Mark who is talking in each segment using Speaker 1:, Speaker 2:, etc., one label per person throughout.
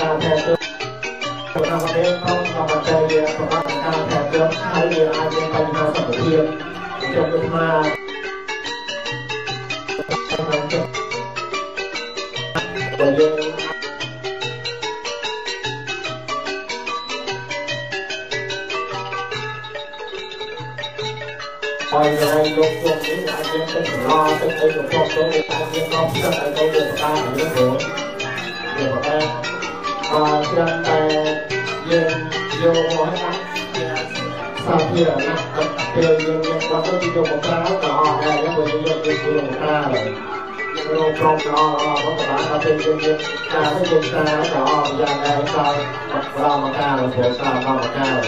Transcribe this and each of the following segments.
Speaker 1: ការថែទាំ នេះអាចយើងទៅរកទៅអីក៏ផងទៅអាចយើងអត់ទឹកឲ្យទៅវាប្រកាសនេះព្រោះវាប្រកាសអឺច្រើនតែយើងយកមកឲ្យសាធារណៈពេលយើងយកបាត់ទៅយកមកប្រើក៏អត់ដែរយើងបើយើងយកទៅយកមកប្រើរោប្រំល្អល្អរបស់កបានដល់ពេលយើងយកការទៅយើងប្រើក៏អត់យ៉ាងដែរដល់ប្រមកាលព្រោះតាមប្រមកាល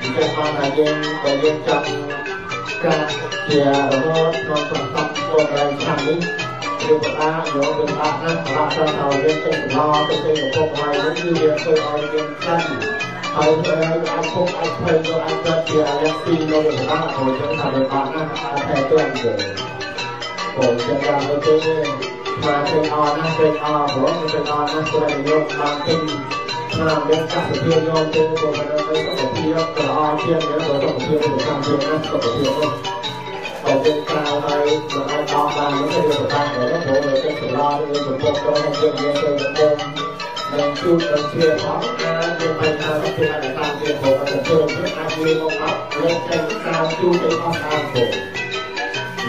Speaker 1: អញ្ចឹងបានថាយើងបើយើងចាប់ការ ជារហូតក្នុងប្រសពពលរយឆ្នាំនេះឬបដាយកទៅអត់ណាស់ប្រឡាក់ទៅឲ្យយើងចេញកំឡទៅទៅពុកហើយនេះគឺវាធ្វើឲ្យយើងកាន់ហើយអាចពុកអាចធ្វើទៅអាចកើតជាអាយ៉ាពីនៅក្នុងបដាហើយចឹងថាវាបាក់ណាស់អាចតែទៅទៅពលចឹងយ៉ាងទៅទេថាពេញអត់ណាពេញអត់ព្រោះពេញអត់ណាគឺឲ្យយកបានពេញឆ្នាំមានកសិភាពយកទៅទៅមិនទៅសុខភាពក៏ល្អជាងទៅសុខភាពទៅតាមជាណាសុខភាពនោះតែពេល ក្រោយហើយមិនអាចតបាននោះគឺប្រកាសទៅព្រោះទៅសម្រាប់ឬប្រព័ន្ធទៅនឹងយើងយើងទៅទៅនឹងជួបនឹងជាអត់ណាយើងមិនថាទៅអនុតាមជាព្រោះទៅទៅអាចមានមកអត់លើកទៅក្រៅជួបទៅអស់តាមព្រោះ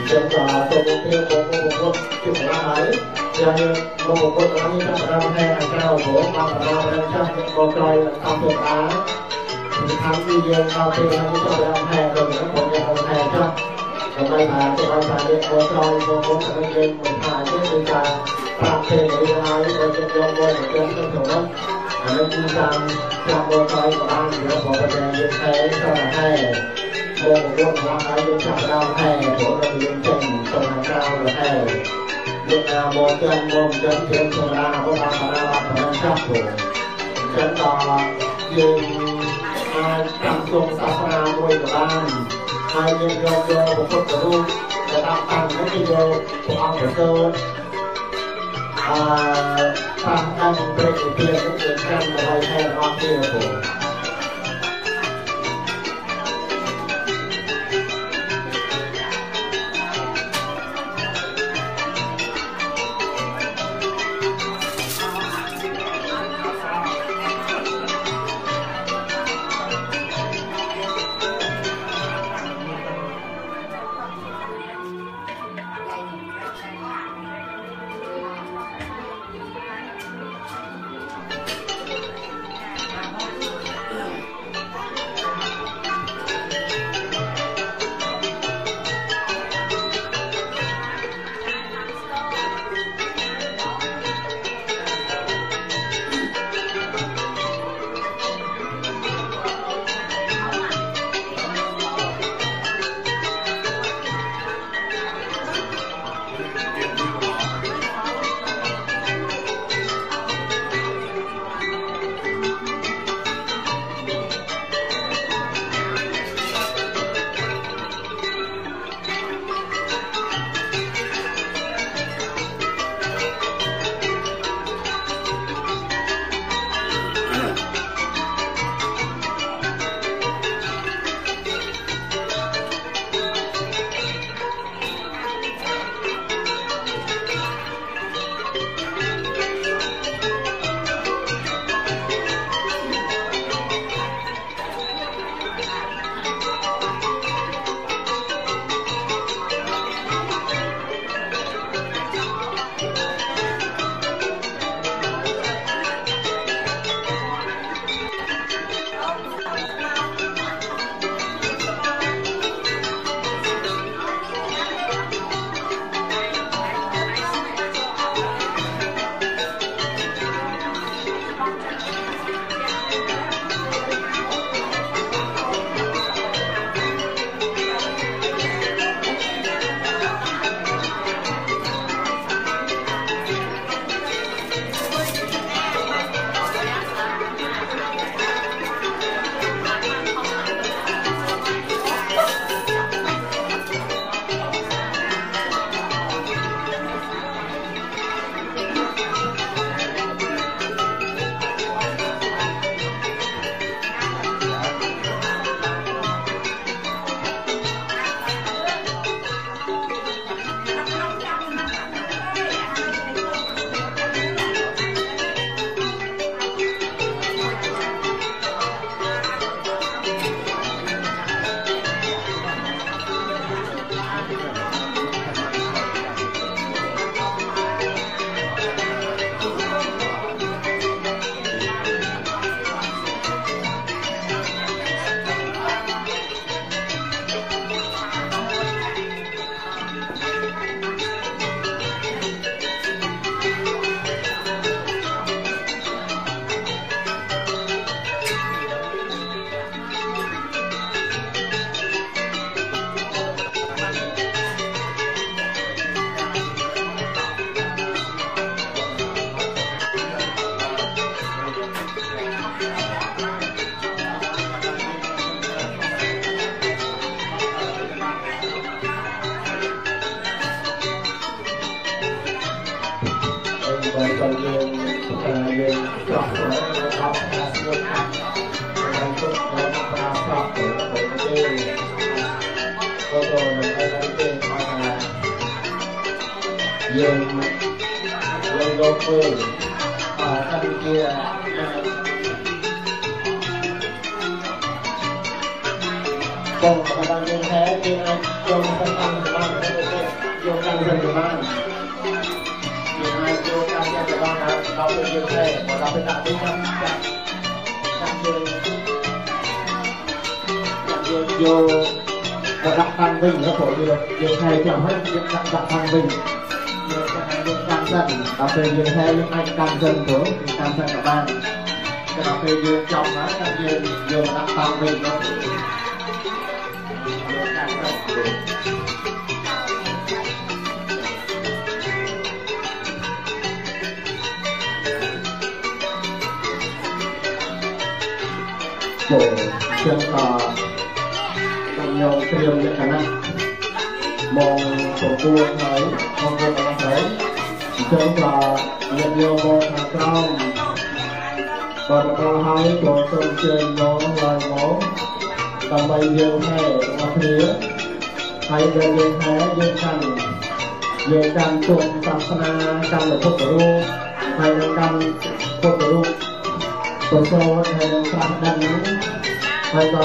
Speaker 1: ចឹងក៏ទៅទៅបងប្អូនជួបណាហើយយ៉ាងមកពុទ្ធអង្គនេះចាប់ផ្ដើមហើយអាចក្រៅព្រោះបានផ្ដើមនឹងចាប់បងក្រោយតាមទៅអាពីខាងទីយើងដល់ពេលនេះចាប់ផ្ដើមហើយទៅខ្ញុំយកហើយចុះ ដើម្បីបានទៅឲ្យបានរៀបបងក្រោយបងប្អូនទៅយើងមិនថាទេគឺថាប្រាក់ពេលនេះហើយបើចិត្តយកបងទៅក្នុងទៅនោះអានេះគឺតាមតាមបងក្រោយក៏បានរៀបបងប្រចាំយើងខែទៅហើយបងប្អូនរបស់ហើយយើងចាប់ដល់ខែបងប្អូនយើងចេញទៅខាងក្រៅទៅហើយលោកអាមកចឹងមកចឹងចឹងសម្រាប់បងអាសម្រាប់បានចាប់ព្រោះចឹងតយើងអាចតាមទងសាសនាមួយក៏បាន ហើយយើងយកយកពុទ្ធរូបដែលតាមតាមនេះគឺយកព្រះអង្គប្រសូតអឺតាមតាមព្រះវិទ្យានោះគឺកម្មដើម្បីថែរក្សាពីព្រោះបើ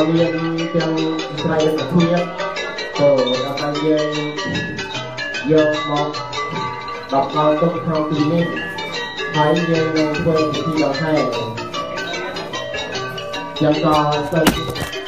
Speaker 1: ហើយក៏មានទាំងស្រ័យរដ្ឋភាពទៅដើម្បីយើងយកមកដល់ដល់ទុកក្នុងទីនេះហើយយើងនឹងធ្វើពិធីដល់ខែចឹងក៏ទៅ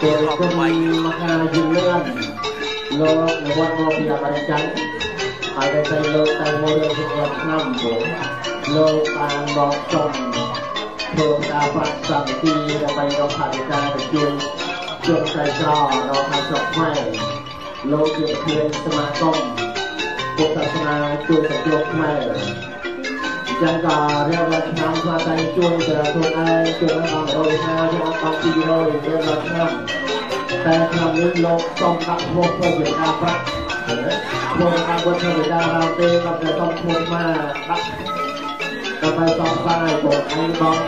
Speaker 1: ពេលគុំមហាយលឿនលោកនិវត្តមកពីអបរិច័យហើយតែលោកតែមួយរឿងឆ្នាំព្រោះលោកបានមកចំធ្វើការប្រាក់សន្តិដើម្បីរកថវិកាទៅជួយជួយចៃក្រដល់ខាងស្រុកខ្មែរលោកជាប្រធានសមាគមពុទ្ធសាសនាជួយសង្គមខ្មែរ ចឹងក៏រៀបដល់ឆ្នាំថាតែជួនតែខ្លួនឯងជួនអត់រយហាយកអត់ពីរយរៀបដល់ឆ្នាំតែក្នុងនេះលោកសូមដាក់ឈ្មោះពុទ្ធវិទ្យាប្រាក់ព្រោះអាវុធវិទ្យារោទេដល់តែសូមឈ្មោះមកដាក់ដើម្បីសងសាយបងឯងបង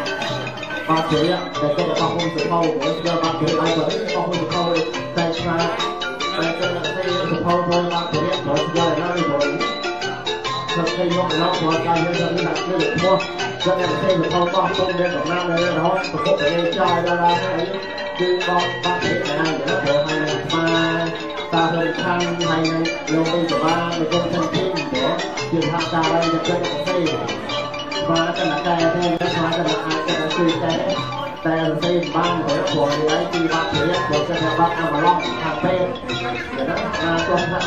Speaker 1: បាទជាតែគាត់របស់ហ៊ុនសភៅគាត់ស្គាល់បាទជាឯងគាត់របស់ហ៊ុនសភៅតែឆ្លាតតែគាត់ទៅសភៅរបស់បាទជាគាត់ស្គាល់ហើយ ខ្ញុំឃើញមកដល់មកការយកទៅដាក់ទៅឈ្មោះគាត់ទៅទៅផងបោះទុំមានកំណាំនៅរហូតប្រកបទៅចោលដល់ដល់ហើយគឺបងបាត់ជាឯណាទៅព្រោះហើយមកតារំខានហើយលោកវិញសបានៅក្នុងធនធានព្រោះជាថាតារៃទៅចិត្តទៅស្មារតីតែតែស្មារតីអាចទៅ ជួយតែតែរសេបានទៅព្រោះនេះហើយពីបាត់ព្រាបើសិនថាបាត់អាម៉ឡងខាងពេទ្យណាណាទោះថា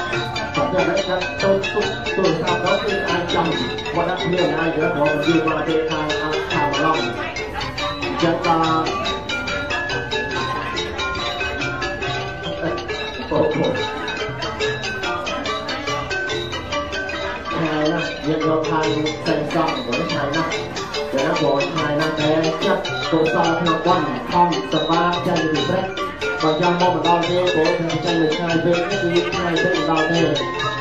Speaker 1: បើទៅតែទៅទុកទូរស័ព្ទទៅគឺអាចចាំវត្តគ្នាអាចទៅព្រោះវាមកទេខាងខាងម៉ឡងចឹងក៏អូថ្ងៃណាយើងយកខាងផ្សេងសំរបស់ថ្ងៃណា ដែលបងថ្ងៃណាតែចិត្តកុសលក្នុងវត្តខំសបាចេញពីព្រឹកបើចង់មកម្ដងទេបងថាចេញលើថ្ងៃពេលនេះគឺថ្ងៃពេកម្ដងទេ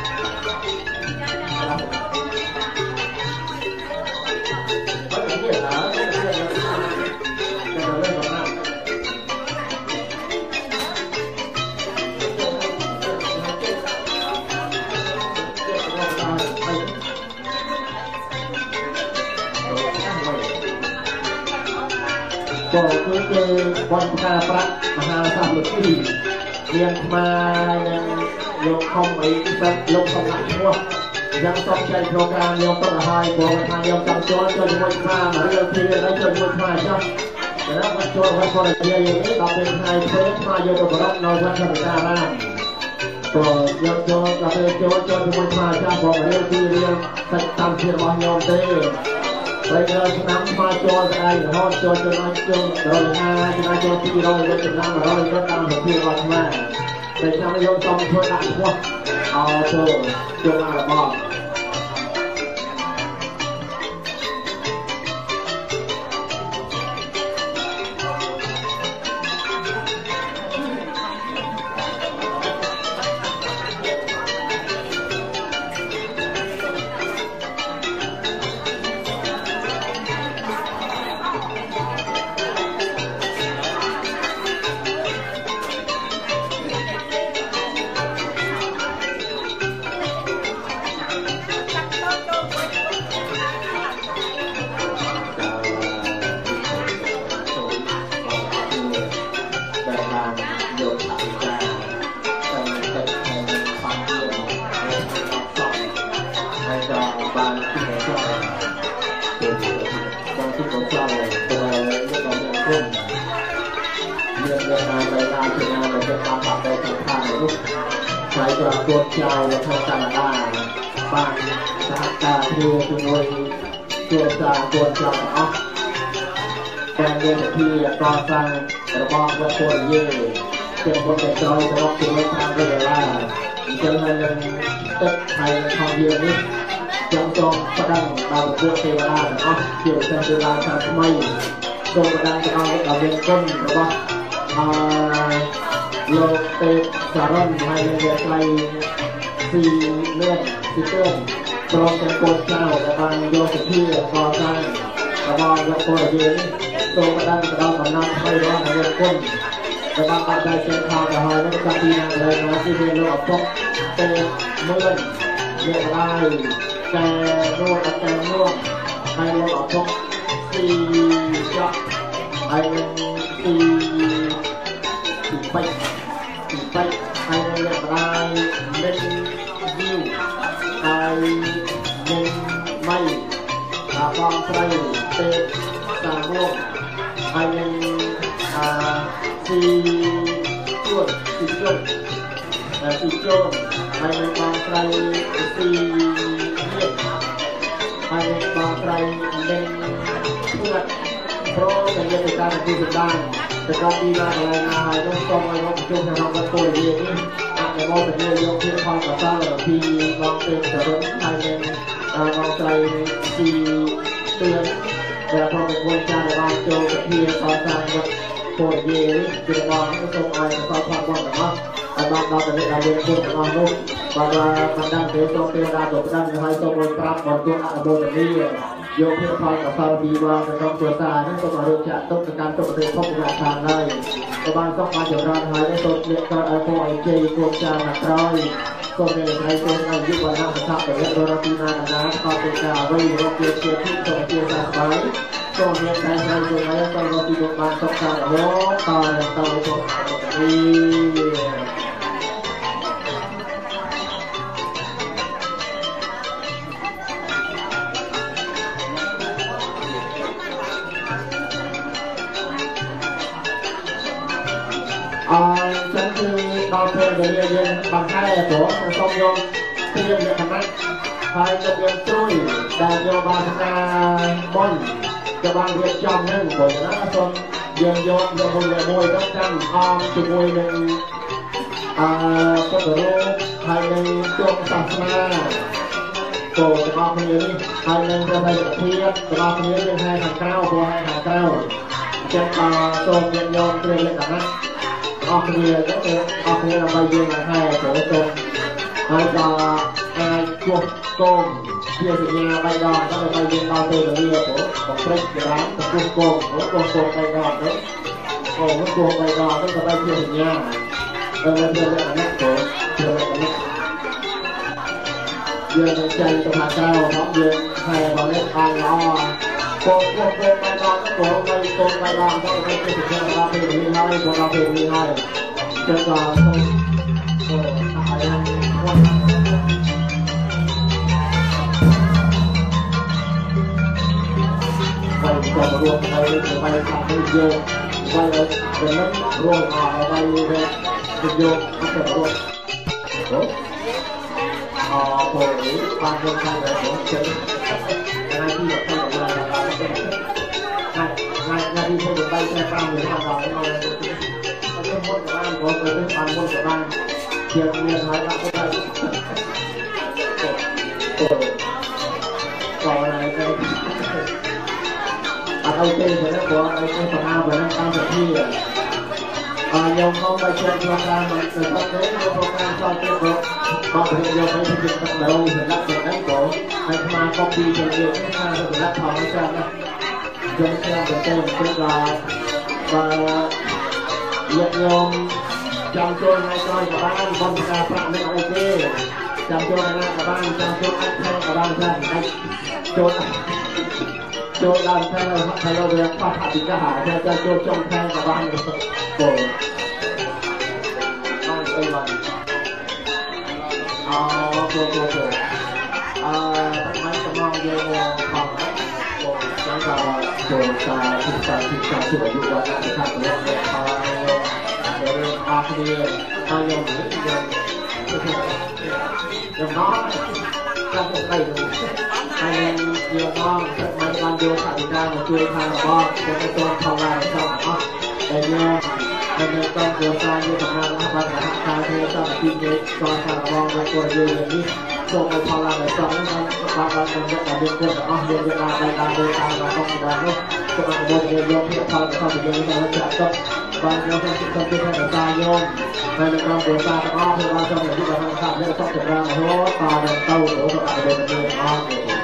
Speaker 1: គឺគឺបនផ្កាប្រាក់មហាសាស្ត្រទីមានស្មានឹងយកខំអីទៅលោកសំណាក់ឈ្មោះយ៉ាងសពចៃប្រូក្រាមយកទៅឲ្យបងថាយកចង់ចូលចូលជាមួយស្មាមករឿងពីនេះចូលជាមួយស្មាចុះតែមកចូលវត្តពលជាយើងនេះដល់ពេលថ្ងៃព្រឹកស្មាយកទៅបរិបនៅវត្តសការាមក៏យកចូលដល់ពេលចូលចូលជាមួយស្មាចាស់បងរឿងពីរឿងសាច់តាមជារបស់ញោមទេ ហើយដល់ឆ្នាំស្មាចូលស្អែករហូតចូលចំណុចជុំ150ចំណុចចូល200វិឆ្នាំ100វិតាមសភារបស់ស្មាតែឆ្នាំនេះយកចំធ្វើដាក់ឈ្មោះអោចូលចូលរបស់ សូមបានទៅដល់កំណត់ហើយរបស់ព្រះគុណដែលបានបាត់ដៃ ទៅដល់ទីណាកន្លែងណាហើយនោះសូមឲ្យមកជួបក្នុងវត្តពលវិនេះអនុមោទនាយកភាពផលប្រសើរពីបងទេពសរុបហើយនឹងបងស្រីទីទឿនដែលផងប្រពន្ធចារបានចូលពិធីកសាងវត្តពលវិនេះគឺបងសូមឲ្យប្រសើរផលបងទាំងអស់ឲ្យបានដល់ទៅដល់យើងគុណទាំងអស់នោះបាទបណ្ដាទេសូមទេវតាប្រដានឲ្យសូមឲ្យប្រាប់បងទូអនុមោទនា យកភាពផលកសលពីបងក្នុងគ្រួសារនេះសូមឲ្យចាក់ទុកទៅកាន់ទុកទៅភពវិខាងហើយក៏បានសូមបានចម្រើនហើយសូមលាកតឲ្យពួកឲ្យជ័យគួរចារណាក្រោយសូមមានថ្ងៃសូមឲ្យយុវវណ្ណៈសថាពលរដ្ឋរពីណាណាខតទៅការអ្វីរកជាជាទីសូមជាសាស្បាយសូមមានតែហើយសូមឲ្យតរពីលោកបានសុខសាន្តរហូតតទៅទៅទៅ ហើយទៅយើងត្រួយដែលយកបានការបុណ្យក៏បានរៀបចំនឹងព្រោះណាសូមយើងយកយកមួយមួយទៅចាំអមជាមួយនឹងអឺពុទ្ធរូបហើយនឹងជួបសាសនាចូលរបស់គ្នានេះហើយនឹងប្រតិភិបរបស់គ្នាយើងហៅខាងក្រៅព្រោះហៅខាងក្រៅចិត្តអសូមញាតិញោមគ្រឿងលក្ខណៈអស់គ្នាទៅអស់គ្នាដើម្បីយើងមកហែចូលទៅហើយក៏អា ចជួបកូនជាសញ្ញាបៃដងទៅដើម្បីយើងដល់ពេលវេលាព្រោះបំព្រិចចរាទៅជួបកូនព្រោះកូនបៃដងទៅកូននោះជួបបៃដងទៅដើម្បីជាសញ្ញាទៅលើលក្ខណៈព្រោះជាលក្ខណៈយើងនឹងចេញទៅខាងក្រៅផងយើងហែបងនេះអងល្អកូនពួកកូនបៃដងទៅកូនទៅកូនបៃដងទៅទៅជាសញ្ញាដល់ពេលវេលាហើយព្រោះដល់ពេលវេលាហើយចឹងក៏សូម ហើយក៏រួមទៅដើម្បីខាងនេះយើងហើយឲ្យចំណិតរួមអស់ដើម្បីទៅយកទៅរួមអូអរគុណបានយើង អត់ឲ្យទេព្រោះព្រោះឲ្យទៅសម្អាតព្រោះតាមវិធីអរខ្ញុំមកបញ្ជាក់ប្រូក្រាមទៅទៅទេយកប្រូក្រាមចោលទៅព្រោះបងព្រាយកទៅជាទឹកដៅសម្រាប់ទៅហ្នឹងក៏ហើយស្មាកូពីទៅទៀតថាសម្រាប់ផងចាំណាយើងខ្ញុំទៅទៅទៅដល់បើយកខ្ញុំចាំចូលថ្ងៃក្រោយក៏បានបងប្រកាសប្រាក់មិនអីទេចាំចូលថ្ងៃក៏បានចាំចូលអាចខែក៏បានដែរអាចចូល ចូលដល់ខែហើយយកវាខ្វះអធិការហើយចាំចូលចុងខែក៏បានបងបានអីបានអូចូលចូលចូលអឺថ្ងៃកំងយើងផងបងចាំថាចូលតាទីតាទីតាជួយអាយុវណ្ណៈទីថារបស់យើងហើយយើងអស់គ្នាហើយយើងយើងយើងយើងមក ចាំទៅទៅហើយយើងមកទឹកមិនបានយកអធិការមកជួយខាងរបស់ទៅទៅផងដែរ xong អស់តែយើងហើយនៅតាមគ្រួសារយើងសម្រាប់បានសហការគ្នាតាមពីនេះក៏ខាងរបស់របស់យើងនេះសូមឲ្យផលឡើងដល់សំហ្នឹងបានបានសម្រាប់ដល់យើងទាំងអស់យើងយកបានបានបានដោយតាមរបស់របស់នោះសូមអនុមោទនាយកពីផលរបស់យើងទៅចាក់ទុក បានយកទៅសិក្សាពីរក្សាយកហើយនៅក្នុងគ្រួសារទាំងអស់គឺបានសូមឲ្យបានថាយើងសុខចម្រើនរហូតតទៅទៅទៅអនុមោទនាអស់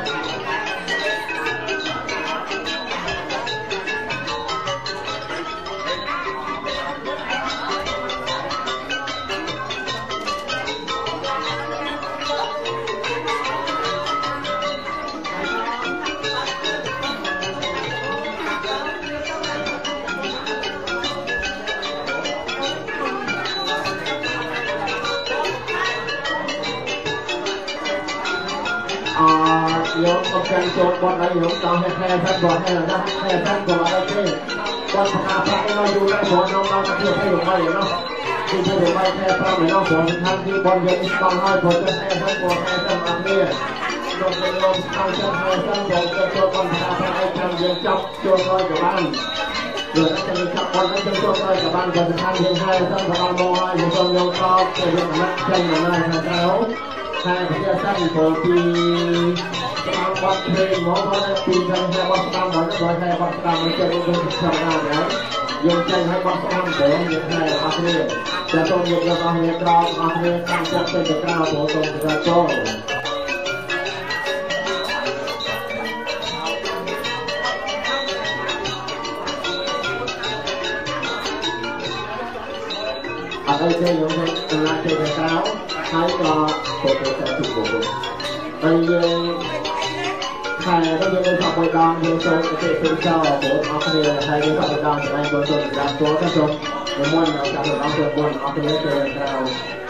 Speaker 1: យកដល់ហេតុហេតុបត់ហេតុណាហេតុបត់អីទេគាត់ថាប្រាក់នៅយូរហើយបងនៅដល់ទៅទៅទៅទៅណោះគឺទៅទៅតែប្រាក់នៅបងសំខាន់គឺបងយកស្គាល់ហើយបងទៅហេតុហេតុបត់ហេតុតាមអត់នេះលោកលោកស្គាល់ចាំហើយចាំបងទៅចូលបងថាប្រាក់ឲ្យចាំយើងចាប់ចូលហើយក៏បានយកតែទៅចាប់បងទៅចូលហើយក៏បានក៏សំខាន់យើងហើយចាំបងមកហើយយើងចូលយកតបទៅយកណាត់ចេញមកណាខាងក្រៅហើយវិទ្យាសាស្ត្រពីតាមបាត់ភ្លេងមកហើយពី ខាងតែបាត់ស្ដាំមកដល់តែបាត់ស្ដាំមកចេញទៅក្នុងណាដែរយើងចេញឲ្យបាត់ស្ដាំទៅយើងតែអស់គ្នាតែសូមយកយកអស់គ្នាក្រោមអស់គ្នាតាមចិត្តទៅក្រៅព្រោះសូមទៅចូលអត់អីទេយើងទៅកន្លះទៅក្រៅហើយក៏ទៅទៅទៅទីបុគ្គលហើយយើង ខែទៅយើងទៅថតមួយដងយើងចូលទៅពេលចោលព្រោះអស់គ្នាហើយយើងថតមួយដងចំណែកបងចូលសម្រាប់ចូលទៅចូលមួយនៅចាប់មួយដងចូលមួយអស់គ្នាទៅក្រៅអ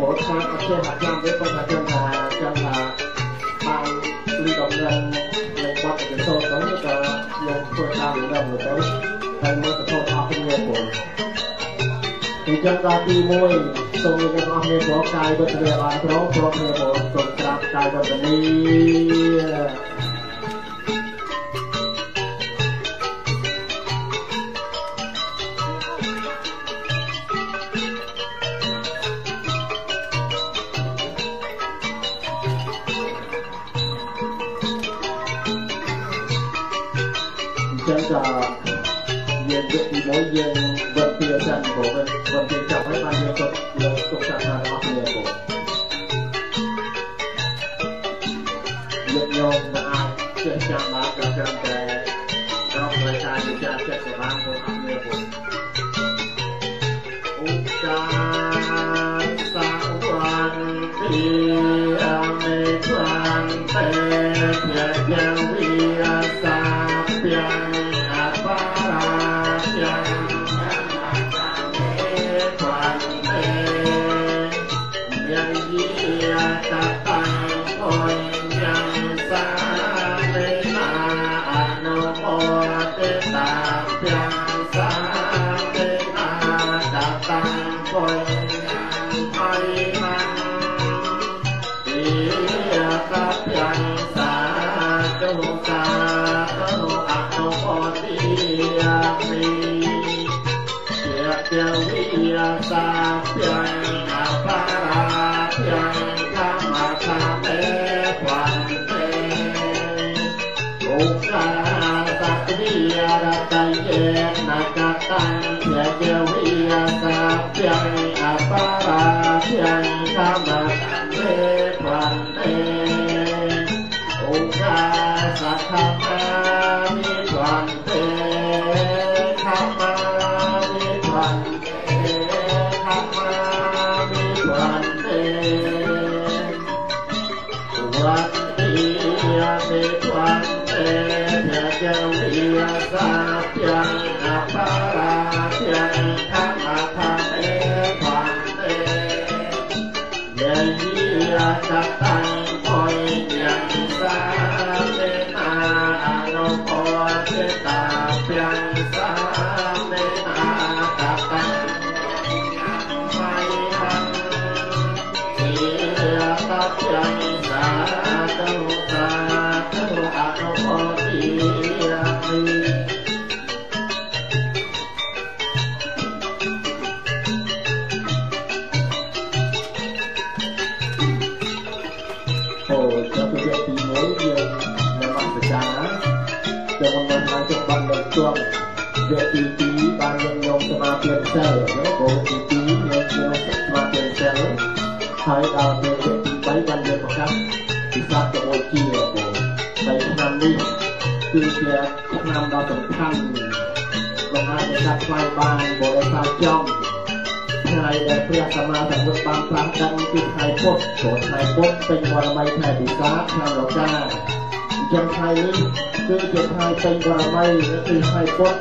Speaker 1: ព្រោះខ្លាចអត់ចេះអត់ចាំទេគាត់ថាចាំថាចាំថាបានលីដំណឹងនៃបទអញ្ជើញទៅក៏យើងធ្វើតាមលំដាប់ទៅហើយមើលទៅអស់គ្នាព្រោះអញ្ចឹងដល់ទី1សូមអ្នកទាំងអស់គ្នាប្រកកាយវត្ត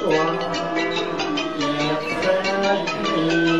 Speaker 1: 断也分น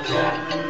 Speaker 1: talk.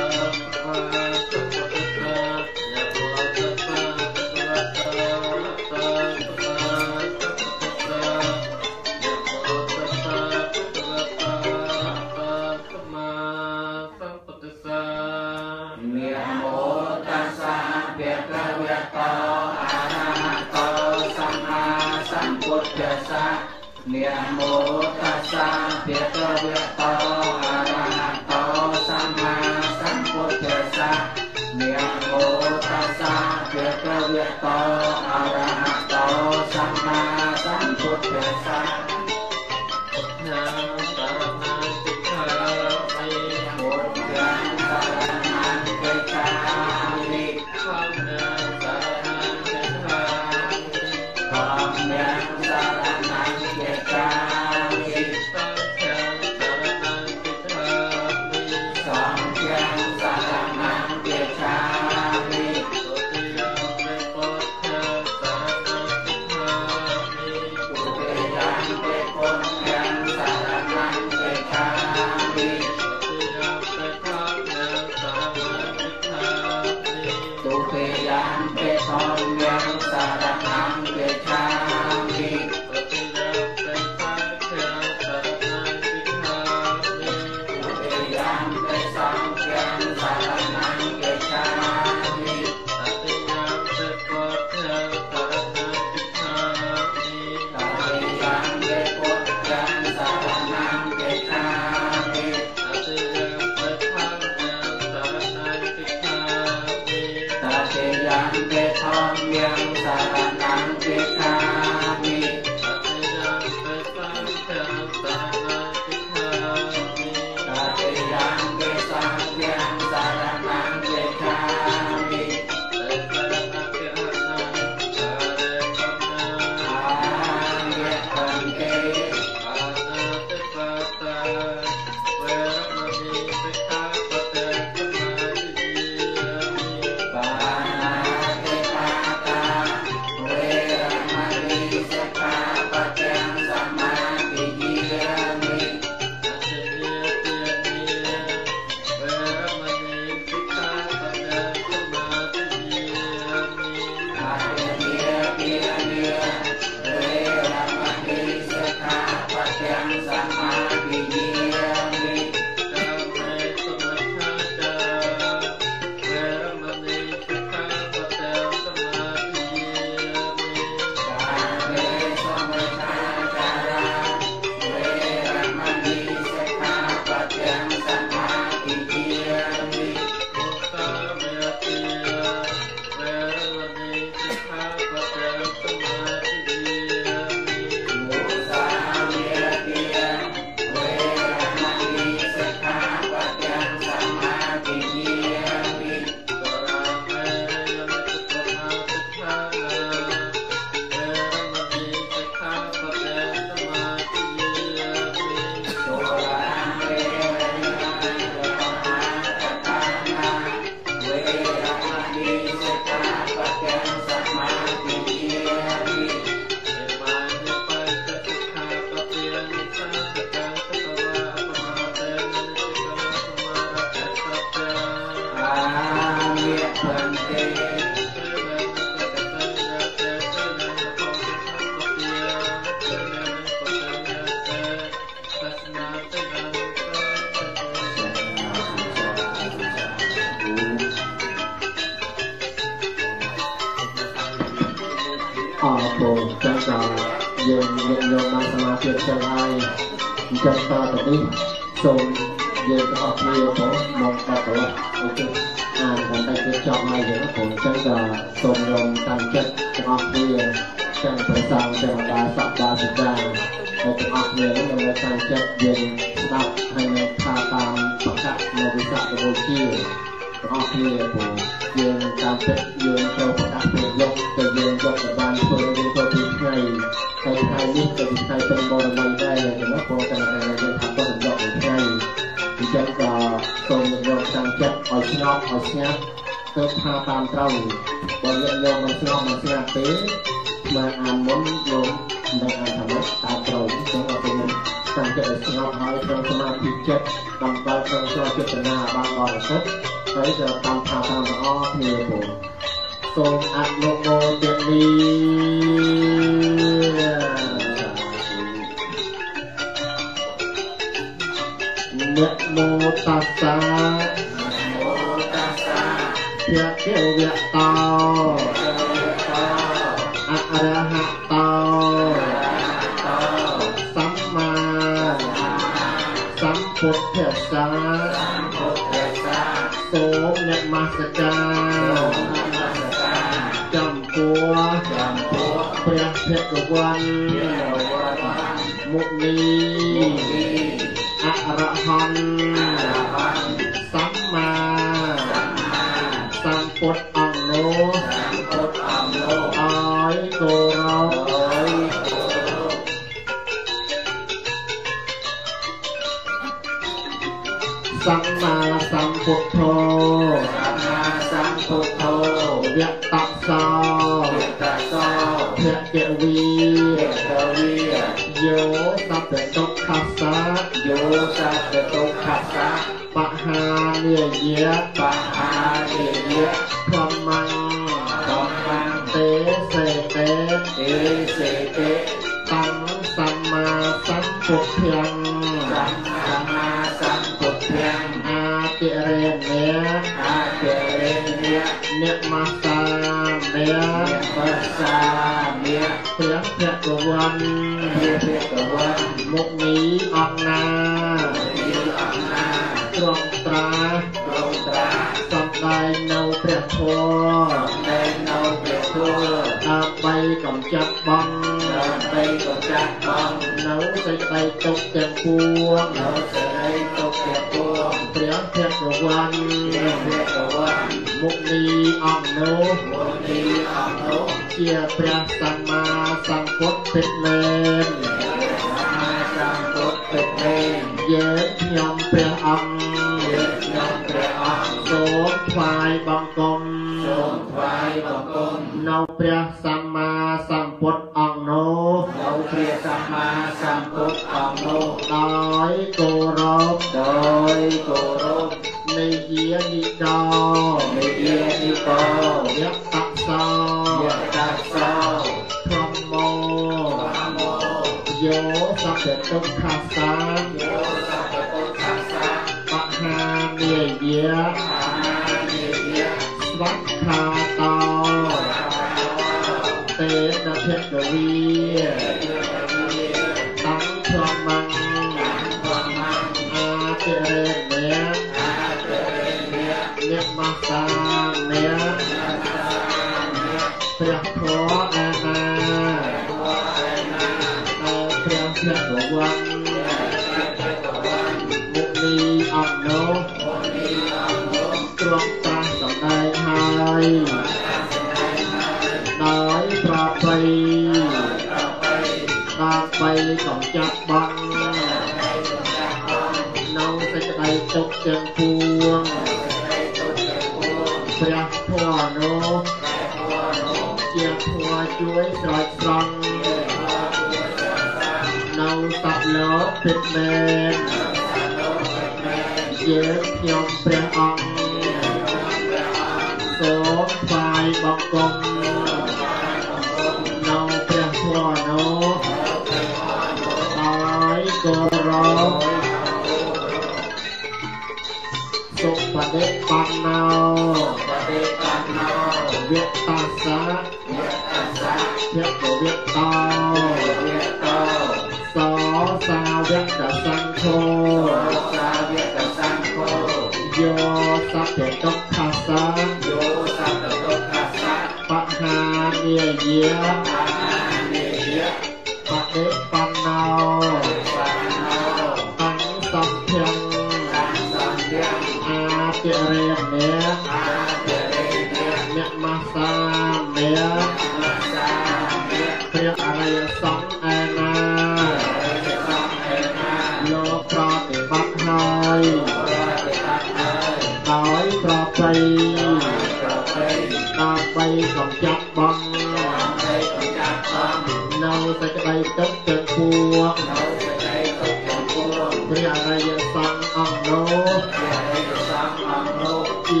Speaker 1: ដើម្បីកំចាត់បងដើម្បីកំចាត់បងនៅសេចក្តីទុកទាំងពួងនៅសេចក្តីទុកទាំងពួងព្រះអរិយសង្ឃ
Speaker 2: អ
Speaker 1: ង្គនោះព្រះអរិយសង្ឃអង្គនោះ
Speaker 2: ជា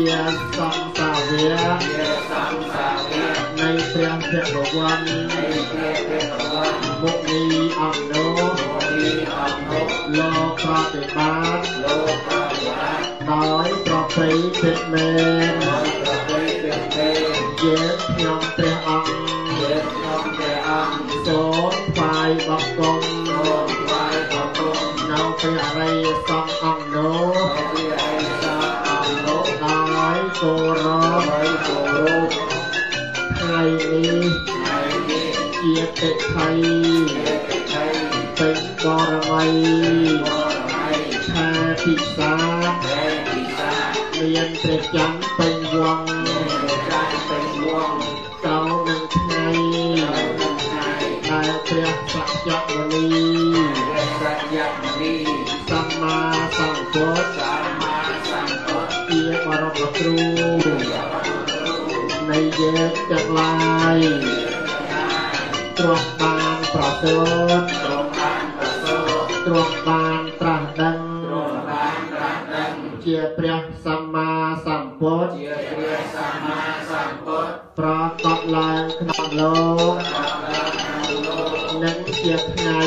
Speaker 2: សង្ឃ
Speaker 1: សាវក
Speaker 2: ជាសង្ឃសាវក
Speaker 1: នៃព្រះភគវន្ត
Speaker 2: នៃព្រះភគវន្ត
Speaker 1: មុនីអង្គនោះ
Speaker 2: មុនីអង្គនោះ
Speaker 1: លោកប្រតិបត្តិ
Speaker 2: លោកប្រតិបត្តិ
Speaker 1: ដោយប្រព្រឹត្តមេ
Speaker 2: សិក្ខៃ
Speaker 1: សិ
Speaker 2: ក្ខៃ
Speaker 1: ពេញបរមី
Speaker 2: បរមី
Speaker 1: ឆាពិសា
Speaker 2: ឆាពិសា
Speaker 1: មានព្រះច័ន្ទពេញវង
Speaker 2: ព្រះច័ន្ទពេញវង
Speaker 1: កោនឹងថ្ងៃ
Speaker 2: នឹងថ្ងៃ
Speaker 1: ដែលព្រះសច្ចវនី
Speaker 2: ព្រះសច្ចវនី
Speaker 1: សម្មាសម្ពុទ្ធ
Speaker 2: សម្មាសម្ពុទ្ធ
Speaker 1: ប្រកបឡើងក្នុងលោក
Speaker 2: នឹង
Speaker 1: ជាថ្ងៃ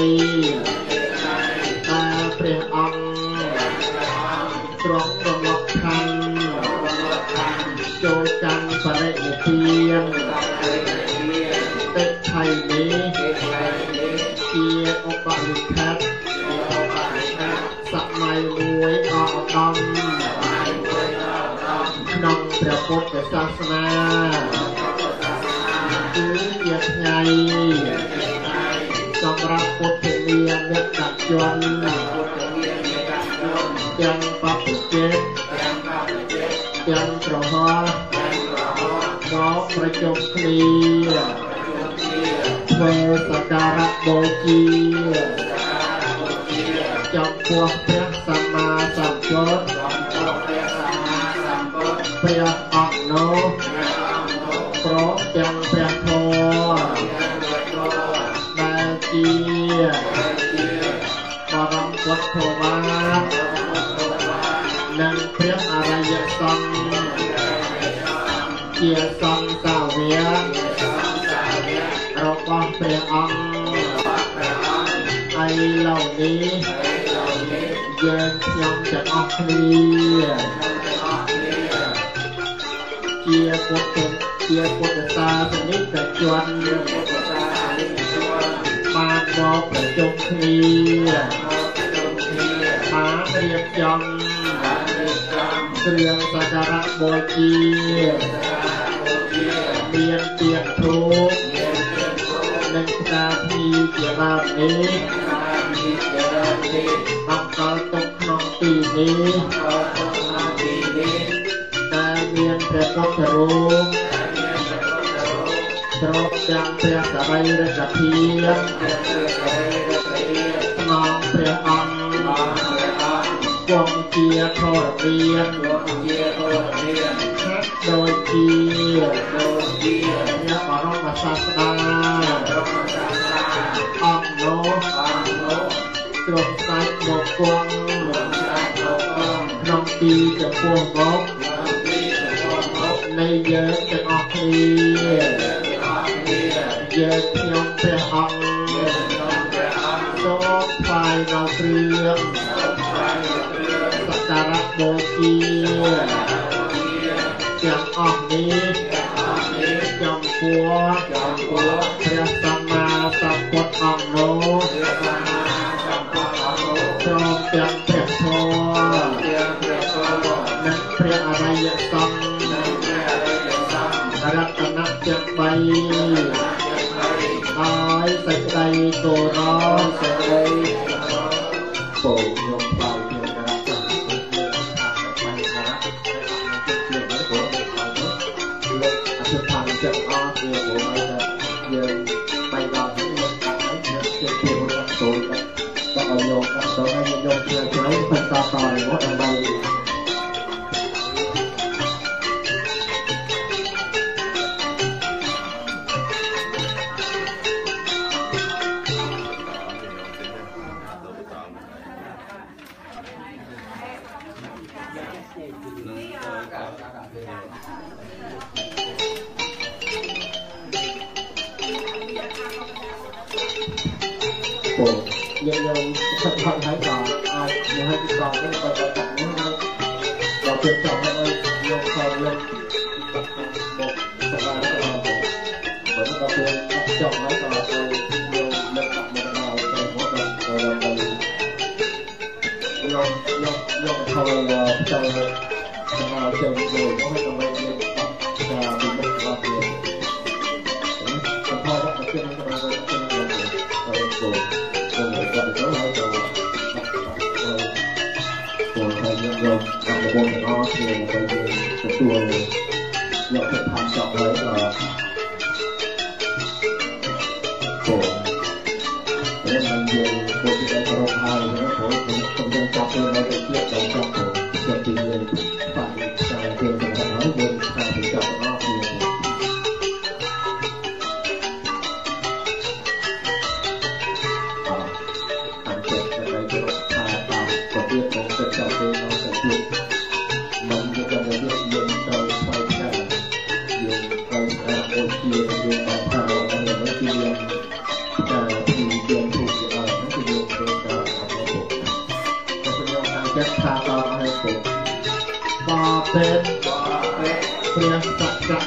Speaker 1: បូជា
Speaker 2: មាន
Speaker 1: ទៀនធូប
Speaker 2: និ
Speaker 1: ងផ្កាភីជាដើមនេះបង្កទុកក្នុងទីនេះតែមានព្រះពុទ្ធរូបត្រង់ចាំព្រះសរីរធាតុ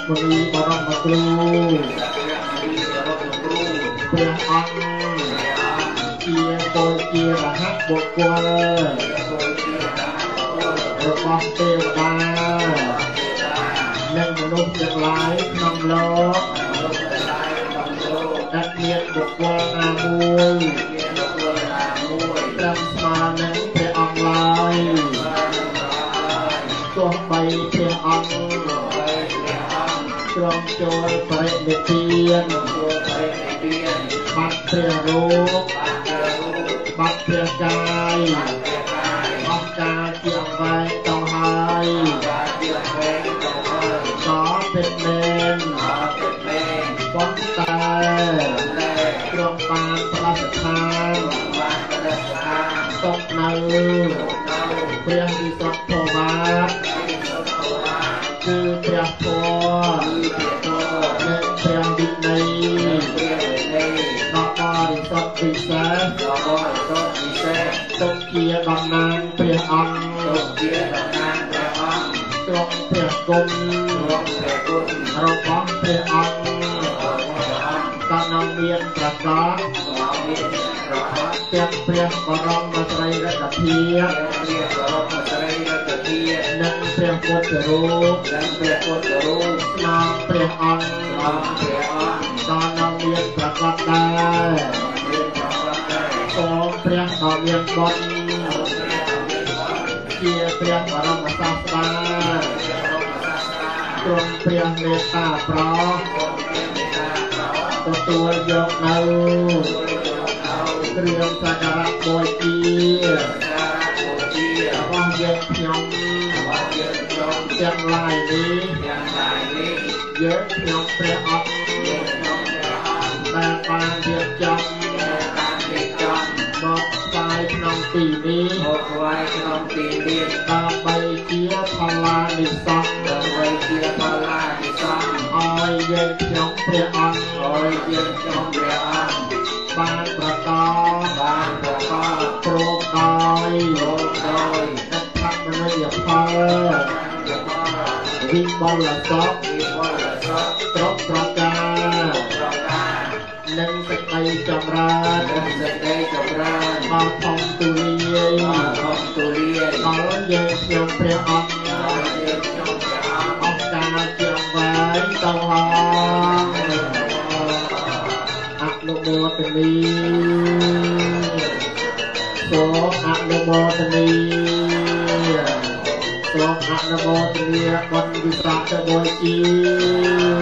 Speaker 1: មរីបរមគ្រូព្រះអង្គជាពលជារហ័សបុគ្គលរបស់ទេវតានិងមនុស្សទាំងឡាយក្នុងលោកដែលមានបុគ្គលណាមួយ រងចូលបរិនិព្វាន
Speaker 2: ចូលបរិនិព្វាន
Speaker 1: បាត់ព្រះរូប
Speaker 2: បាត់ព្រះរូប
Speaker 1: បាត់ព្រះកាយ គុណរបស់ព្រះអង្គក៏នឹងមានប្រកា
Speaker 2: ស
Speaker 1: ទាំងព្រះបរមស្រីរតធានិងព្រះពុទ្ធរូប
Speaker 2: និងព្រះពុទ្ធរូប
Speaker 1: ស្នាមព្រះអង្គ
Speaker 2: ព្រះអង្គ
Speaker 1: ក៏នឹងមានប្រកាសដែរសូមព្រះដ៏មានបុណ្យ ទ្រង់ព្រា
Speaker 2: ងមេត្តាប្រោ
Speaker 1: ទទួលយកនៅគ្រឿងសក្ការៈបូជា
Speaker 2: រប
Speaker 1: ស់យើងខ្ញុំ
Speaker 2: របស់យើងខ្ញុំ
Speaker 1: ទាំងឡាយនេះ
Speaker 2: ទាំងឡាយនេះ
Speaker 1: យើងខ្ញុំព្រះអង្គ
Speaker 2: យើងខ្ញុំព្រះអង្គ
Speaker 1: បានបានរៀបចំ
Speaker 2: បានរៀបចំ
Speaker 1: មកស្វាយក្នុងទីនេះ
Speaker 2: មកស្វាយក្នុងទីនេះ
Speaker 1: ដើម្បីជាផលលានិស័ យើងខ្ញុំព្រះអង្គ
Speaker 2: ដោយយើងខ្ញុំព្រះអង្គ
Speaker 1: បានប្រកប
Speaker 2: បានប្រកប
Speaker 1: ព្រមដោយ
Speaker 2: លោកដោយ
Speaker 1: ទឹកផកនិយផលវិបលសព
Speaker 2: វិបលសព
Speaker 1: ត្រកត្រកា
Speaker 2: ត្រកា
Speaker 1: និងសេចក្តីចម្រើន
Speaker 2: និងសេចក្តីចម្រើន
Speaker 1: បានផង I want you.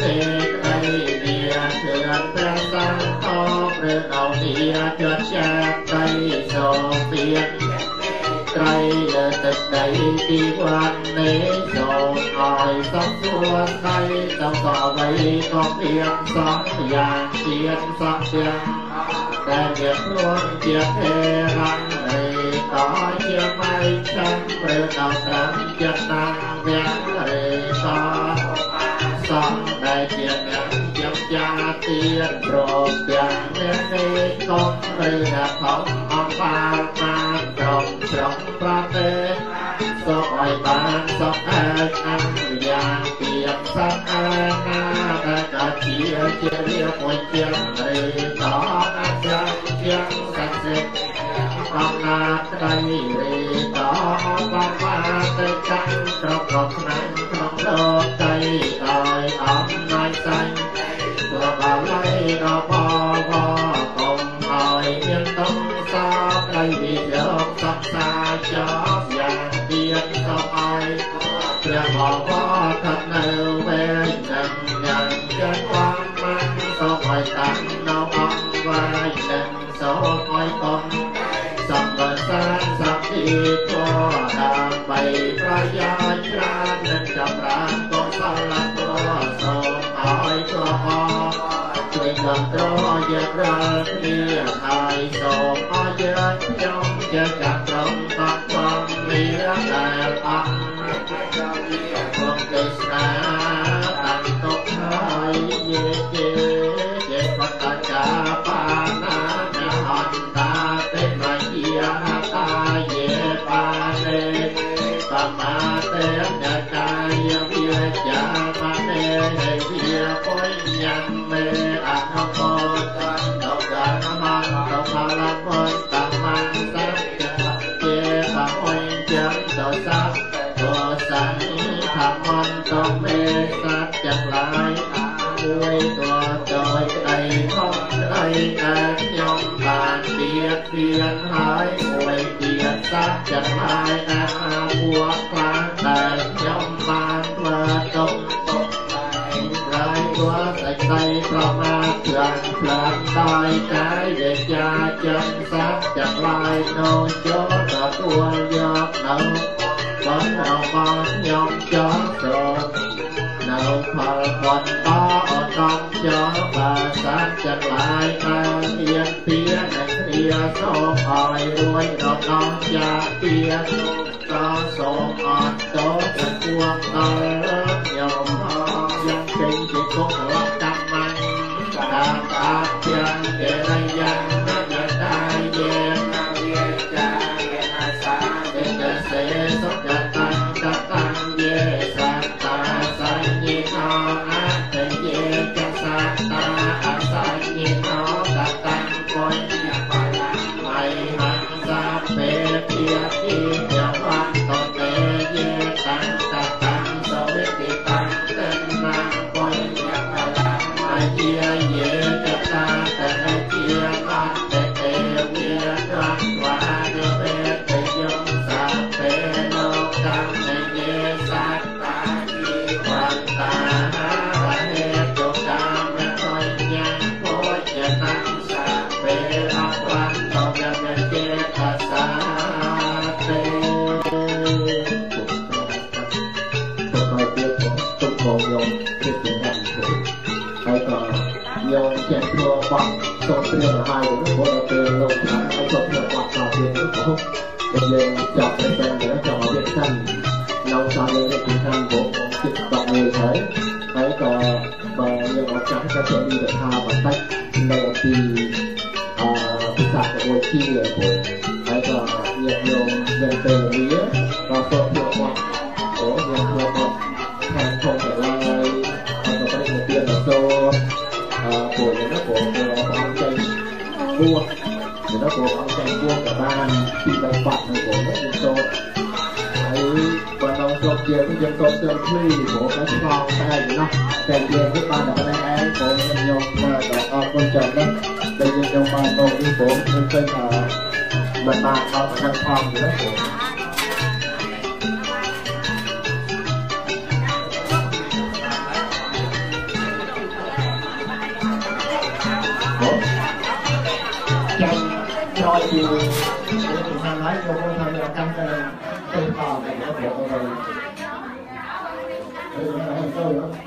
Speaker 1: សេក្ដីវាគឺអន្តរសាខោព្រឺដោទាចត់ឆាបៃសូពៀតត្រៃលើទឹកដីទីវត្តទេសូមឲ្យសុខសួរដៃដល់ក៏អ្វីក៏ពៀតសោះយ៉ាងជាតិសោះទាំងតែជាខ្លួនជាធេរៈរីតជាបៃឆាព្រឺដល់ត្រង់ចិត្តតា រេតោបវតិចន្ទ្រក ត្រឲ្យយើងរាល់គ្នាហើយសូមឲ្យយើងខ្ញុំ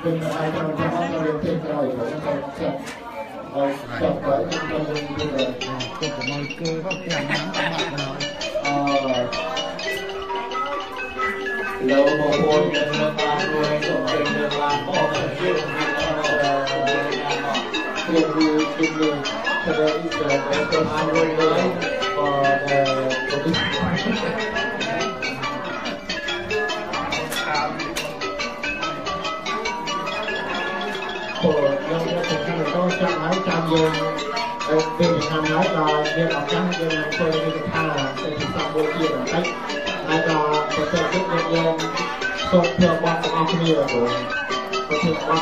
Speaker 1: ទៅទៅ nói là việc ở trong dân làm tôi đi được tha là sẽ chỉ xong bộ chia là cách hay là sẽ sẽ giúp nhân dân tốt thừa bọn của ông kia của có thể bọn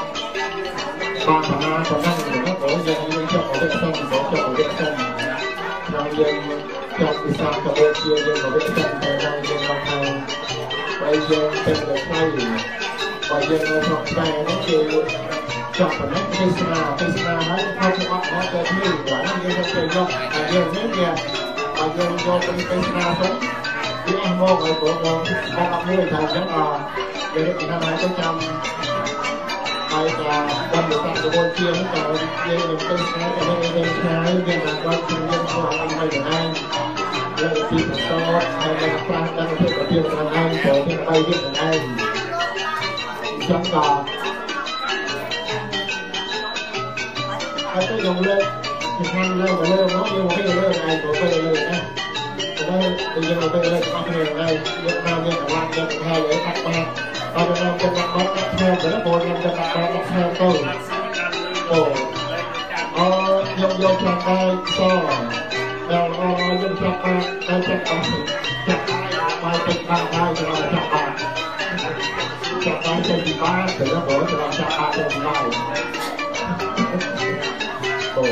Speaker 1: bạn của nó có năng của nó của dân dân cho có việc xong có cho có việc xong trong dân trong thì sao cho bộ chia dân có việc xong thì trong dân đồng hành bây giờ tình được thay và dân ở trong tay nó kêu ចប់ប៉ុណ្ណឹងទេសនាទេសនាហើយហើយទៅអត់អត់ទៅគ្នាបាទយើងទៅទៅយកហើ យយើងនេះវាហើយយើងយកទៅទេសនាទៅវាអស់មកហើយព្រោះមកមកអត់មួយថាអញ្ចឹងអយើងទៅថាហើយទៅចាំហើយក៏បានទៅតាមជាមួយជាងក៏យើងនឹងទេសនាទៅយើងឆ្ងាយយើងបានបើកជាយើងស្គាល់ឲ្យទៅឯងលើពីបន្តហើយនឹងប្រាស់ដល់ភាពប្រទានខ្លួនឯងព្រោះទីបីទៀតខ្លួនឯងអញ្ចឹងក៏ cái dùng lên thì សំខាន់យើងទៅលើមកយើងមកទៅលើឯងទៅលើណាទៅទៅយើងទៅលើអស់គ្នាហើយយើងតាមយើងប្រវត្តិយើងប្រហែលឲ្យបាត់បាត់អត់ដល់ទៅបាត់បាត់ទៅទៅបងខ្ញុំទៅបាត់បាត់ទៅទៅ
Speaker 3: អូអូ
Speaker 1: យកយកប្រកាយសដល់អូយើងប្រកាយទៅទៅអស់ចាប់បាយទឹកបាយបាយទៅចាប់បាយចាប់បាយទៅបាយទៅបងទៅចាប់បាយទៅបាយអូ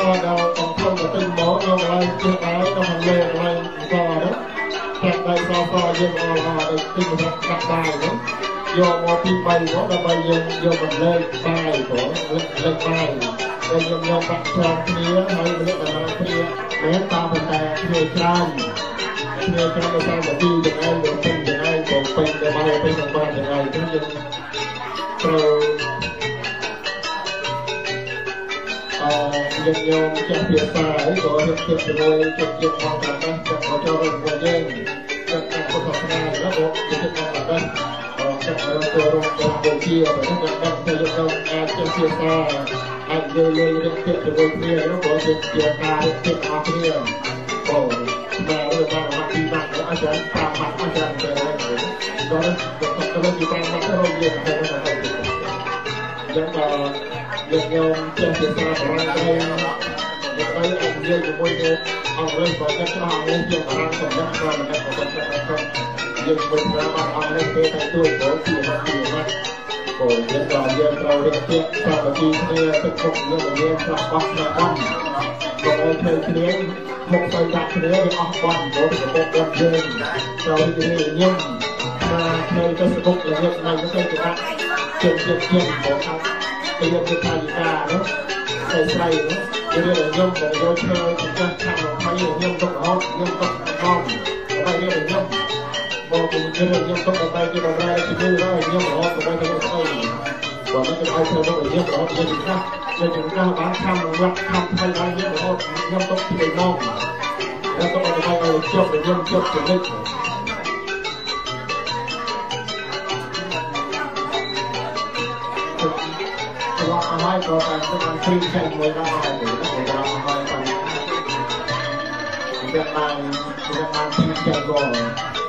Speaker 1: ចាំបានមកដល់កំពុងទៅទឹកមកដល់ហើយជាហើយដល់លើហើយក៏ដល់ចាំបានមកក៏យើងអស់ដល់ទីមកកាត់បាយនោះយកមកទី3មកដើម្បីយើងយកមកលើកបាយព្រោះលើកបាយហើយយើងយកបាក់ច្រើនគ្នាហើយមនុស្សដែលគ្នាមិនតាមប៉ុន្តែគ្នាច្រើនគ្នាច្រើនទៅតាមទីទាំងឯងទៅពេញទាំងឯងទៅ ជាញោមជាពីសាហើយក៏រៀបជាជាមួយជាជាផងកណ្ដឹងចាំក៏ចូលរបស់យើងចាំតែពុទ្ធសាសនារបស់ជាជាផងកណ្ដឹងអរចាំរំទោរំទោទៅជារបស់កណ្ដឹងទៅយកទៅអាចជាពីសាអាចយកលេងរៀបជាជាមួយគ្នារបស់ជាជាការរៀបជាអស់គ្នាអូដែលរបស់ពីបាក់អាចារ្យតាមបាក់អាចារ្យទៅហើយដល់ទៅទៅពីតាមបាក់របស់យើងទៅទៅយ៉ាងដល់ យើងយកចេះភាសាបរទេសដើម្បីអាចនិយាយជាមួយនឹងអង់គ្លេសក៏ចេះច្បាស់អង់គ្លេសយើងបានសម្រាប់ក៏មិនដែរក៏ចេះតែយើងមិនប្រើបានអង់គ្លេសទេតែទួយព្រោះជាមកពីណាព្រោះយើងក៏យើងត្រូវរៀនពាក្យសាមគ្គីគ្នាទឹកមុខយើងរៀនខ្លះបោះខ្លះបំក៏ឲ្យធ្វើគ្នាមុខទៅដាក់គ្នាវាអស់បន់ព្រោះប្រព័ន្ធគាត់យើងត្រូវរៀនញឹមមកនៅ Facebook ល្ងាចនៅទៅគេដាក់ជិះជិះជិះបង វាជាកាយការនោះតែស្រីនោះវារឿងខ្ញុំដែលយកឈ្មោះទៅចាស់ខាងរបស់ខ្ញុំទុករហូតខ្ញុំទុកកំរបស់ខ្ញុំមកពីជឿខ្ញុំទុកដើម្បីគេបំរើជំនួយហើយខ្ញុំរហូតដើម្បីគេស្អីបើមិនទៅឲ្យធ្វើរបស់ខ្ញុំរហូតទៅជាខ្លះជាជំនួយបានខំរត់ខំធ្វើឲ្យខ្ញុំរហូតខ្ញុំទុកពី
Speaker 4: នំ
Speaker 5: ហើ
Speaker 6: យទុកដើម្បីឲ្យជប់ខ្ញុំជប់ជំនិច cho thành thức ăn sinh thành 15 ngày nghỉ là
Speaker 2: 15 20 phần. Việt Nam, Việt Nam sinh thành rồi.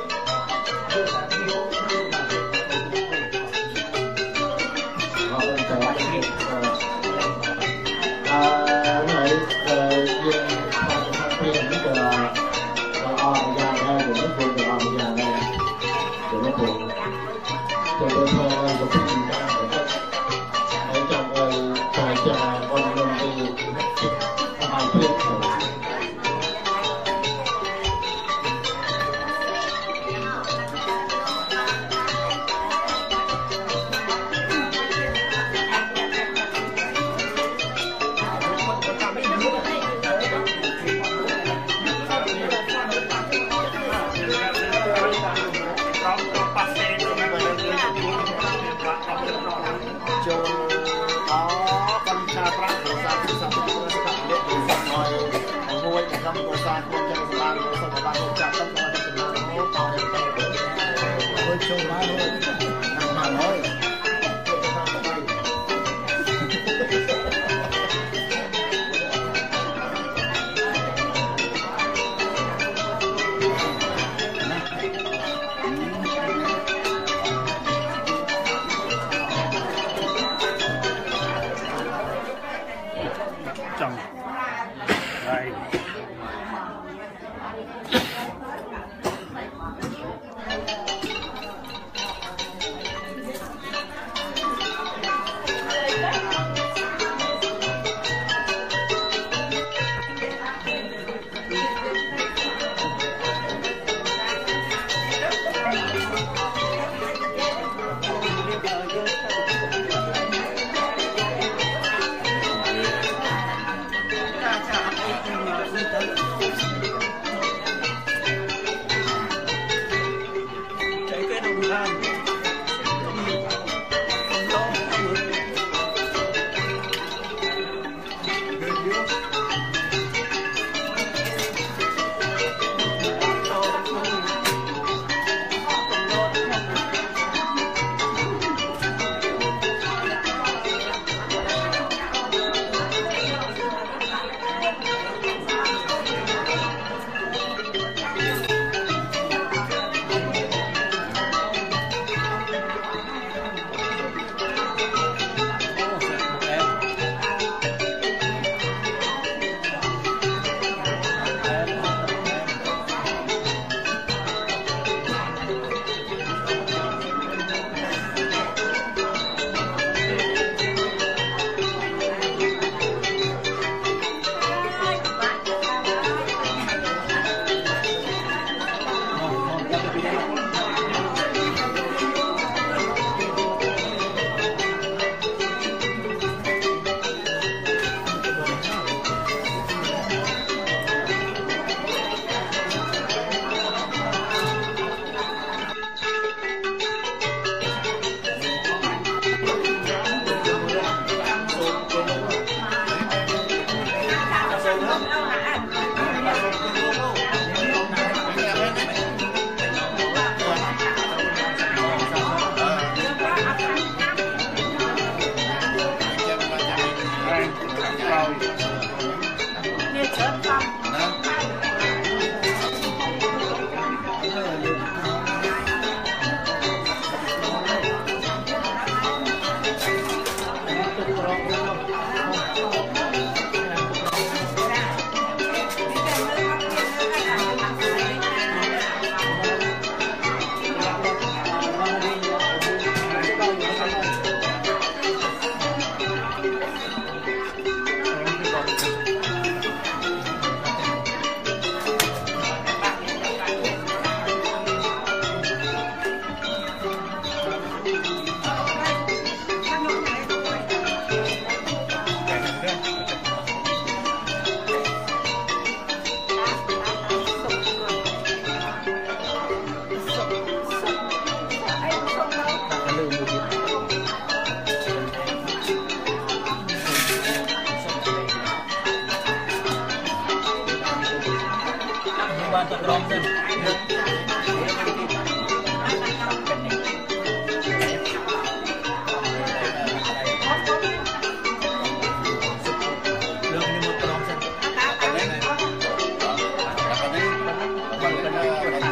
Speaker 2: mình uh,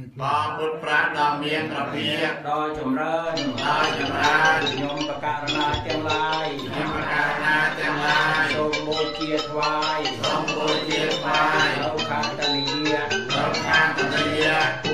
Speaker 2: បងពុទ្ធប្រាដ៏មានប្រភពដ៏ចម្រើនដ៏ចម្រើនខ្ញុំប្រកាសណាទាំងឡាយខ្ញុំប្រកាសណាទាំងឡាយសូមបូជាថ្វាយសូមបូជាថ្វាយលោកខាតនីយលោកខាតនីយ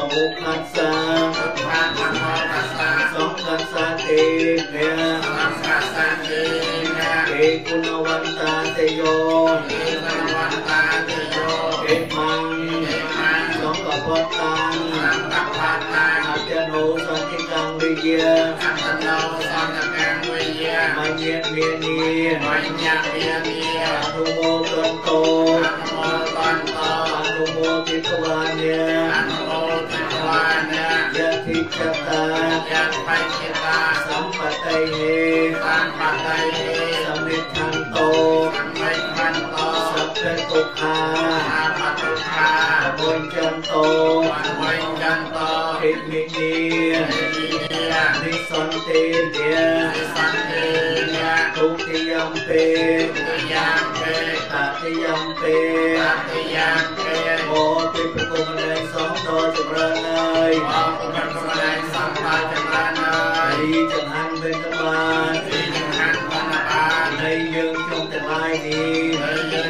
Speaker 2: khổ khát xa sống khát xa tìm nè đi kuna vanta te yo đi mang sống cả phát tăng hạt chân hữu sanh kinh tăng đi kia មញ្ញមានីមញ្ញមានីអនុមោទន្តោអនុមោទន្តោអនុមោទិតវានេអនុមោទិតវានេយតិចតាយតិបញ្ចតាសម្បតិហេសម្បតិហេសមិទ្ធន្តោ ចេគុខាអាបតុខាបុញចន្តោបុញចន្តោហិនិនីនិសន្តិនិសន្តិនិទុតិយំពេទុតិយំពេតតិយំពេតតិយំពេអូទេប្រគំនៃសំដោយចម្រើនហើយអូប្រគំនៃ
Speaker 7: សំដោ
Speaker 2: យចម្រើន
Speaker 7: ហើយចង្ហាន់
Speaker 2: វិញទៅ
Speaker 7: បានចង្ហាន់
Speaker 2: បានបាននៃយើ
Speaker 7: ងជុំទាំងឡាយ
Speaker 2: នេះ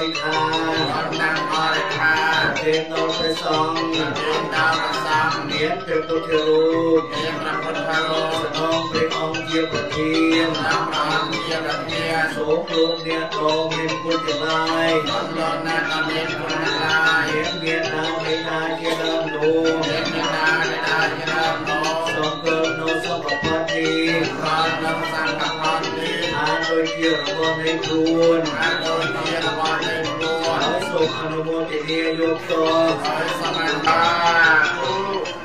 Speaker 2: រិខាតាម
Speaker 7: អរិខា
Speaker 2: ទេនោព្រះសង្ឃ
Speaker 7: ទេនោ
Speaker 2: ព្រះសង្ឃមានព្រះ
Speaker 7: ពុទ្ធរូបមានព្រះពុ
Speaker 2: ទ្ធរូបសូម
Speaker 7: ព្រះអ
Speaker 2: ង្គជាប្រធា
Speaker 7: នតា
Speaker 2: ម
Speaker 7: ព្រះ
Speaker 2: ជាប្រធានសូ
Speaker 7: មលោកអ្នកក៏មានគុណចម្លើ
Speaker 2: យលោក
Speaker 7: អ្នកក៏មានគុណ
Speaker 2: ចម្លើយមានដើមឯណាជាដើម
Speaker 7: នោះមានដើមឯណាជា
Speaker 2: ដើមនោះសូមកើនោ
Speaker 7: សូមប្រពន្ធទីបាននឹងសង្ឃកម្មទីអាចដូចជារបស់នៃខ្លួនអាចដូចជា សូម
Speaker 2: អនុ
Speaker 7: មោទនា
Speaker 2: យកត
Speaker 7: ហើយ
Speaker 2: សមានតា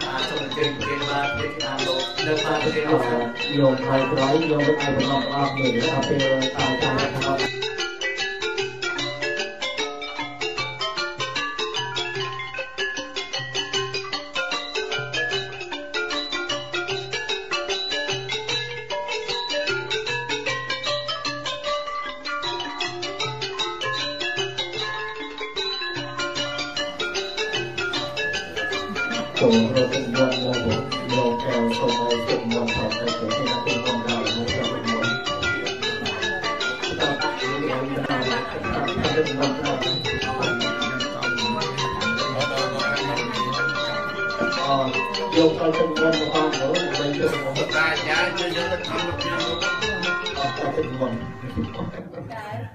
Speaker 7: អាច
Speaker 2: សូម
Speaker 7: ជើញ
Speaker 2: ព្រះបាទទេតា
Speaker 7: លោ
Speaker 2: កនៅ
Speaker 7: បាទ
Speaker 2: ទេលោក
Speaker 7: ហើយក្រោយយ
Speaker 2: កទៅឲ្យ
Speaker 7: បំ
Speaker 2: ណង
Speaker 7: អ
Speaker 2: ស់
Speaker 7: មួយទៅពេលតាមតា
Speaker 2: ម Guys.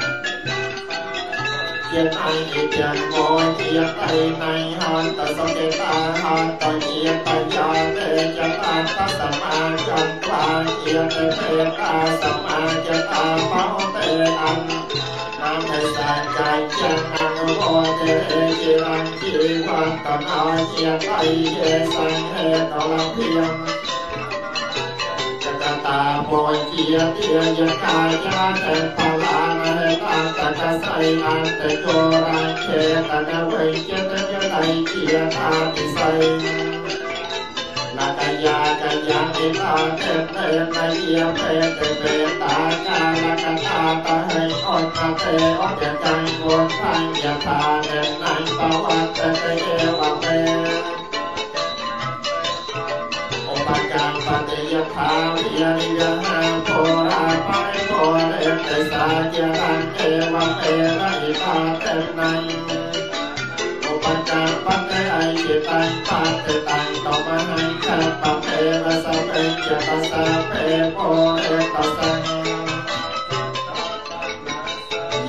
Speaker 1: เกี
Speaker 5: ยตังอิ
Speaker 1: เกียโกเกีย
Speaker 5: ไตในหันต
Speaker 1: สม
Speaker 5: เก
Speaker 1: ตาหันตเกี
Speaker 5: ย
Speaker 1: ตยา
Speaker 5: เตย
Speaker 1: ตาตั
Speaker 5: สมา
Speaker 1: จันตาเกียเตเต
Speaker 5: ตาสมาจตา
Speaker 1: เฝ้า
Speaker 5: เต
Speaker 1: อัน
Speaker 5: นา
Speaker 1: มิสาน
Speaker 5: ใจเกีย
Speaker 1: ตั
Speaker 5: ง
Speaker 1: โกเต
Speaker 5: เกี
Speaker 1: ยงจีวัน
Speaker 5: ตนาเกียไตเย
Speaker 1: สังเฮต
Speaker 5: ลังเพี
Speaker 1: ยงจตาโพ
Speaker 5: เกียเตียยกายา
Speaker 1: เต
Speaker 5: ปลาน อั
Speaker 1: น
Speaker 5: ตัดสัยอั
Speaker 1: น
Speaker 5: ตโกรัง
Speaker 1: เคตันเวเจตยไตเกีย
Speaker 5: ตาติสันาตยาตยาติตา
Speaker 1: เตเตตะเยเต
Speaker 5: เตเตตากานาตา
Speaker 1: ตาตะเฮ
Speaker 5: อตาเต
Speaker 1: อตะจัง
Speaker 5: โกทังยะตา
Speaker 1: เนนัง
Speaker 5: ปะวัต
Speaker 1: เตเอ
Speaker 5: วะ
Speaker 1: เตอุปจัง ខាយាយាធរអបៃធរ
Speaker 5: អេតិសាជាអន្តេវៈអេរហិតាតេណៃឧ
Speaker 1: បការបតេអិយេតាបតេតាំតមហិកាបតេរសបេ
Speaker 5: ចតសាបេពរេតតា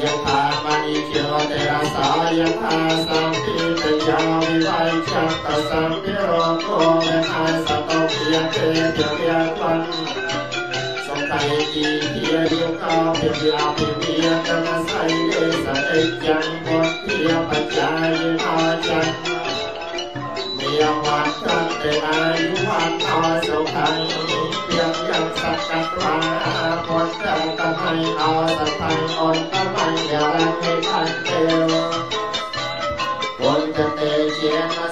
Speaker 5: យថាមនិជារតេរ
Speaker 1: សាយថាសੰភិតយាវិវៃចតសੰភិរោគោមេខាស
Speaker 5: เพียง
Speaker 1: เพี
Speaker 5: ยง
Speaker 1: เพียงปันสง
Speaker 5: สั
Speaker 1: ยจีเพียงยุคาเพี
Speaker 2: ยงยาเพียงเพียงกำลังใส่เอสะเอ็ยังพอเพียงปั
Speaker 5: จจัยอาจังมียง
Speaker 2: วัน
Speaker 4: ตั้งแต่
Speaker 2: อายุวันอาสง
Speaker 1: สั
Speaker 2: ยเพียงยังสักกัตวาพอจังกำให้อาสัตย์อ่อนกำให้ยาแรงให้ทันเดียวคนจะเตเชียน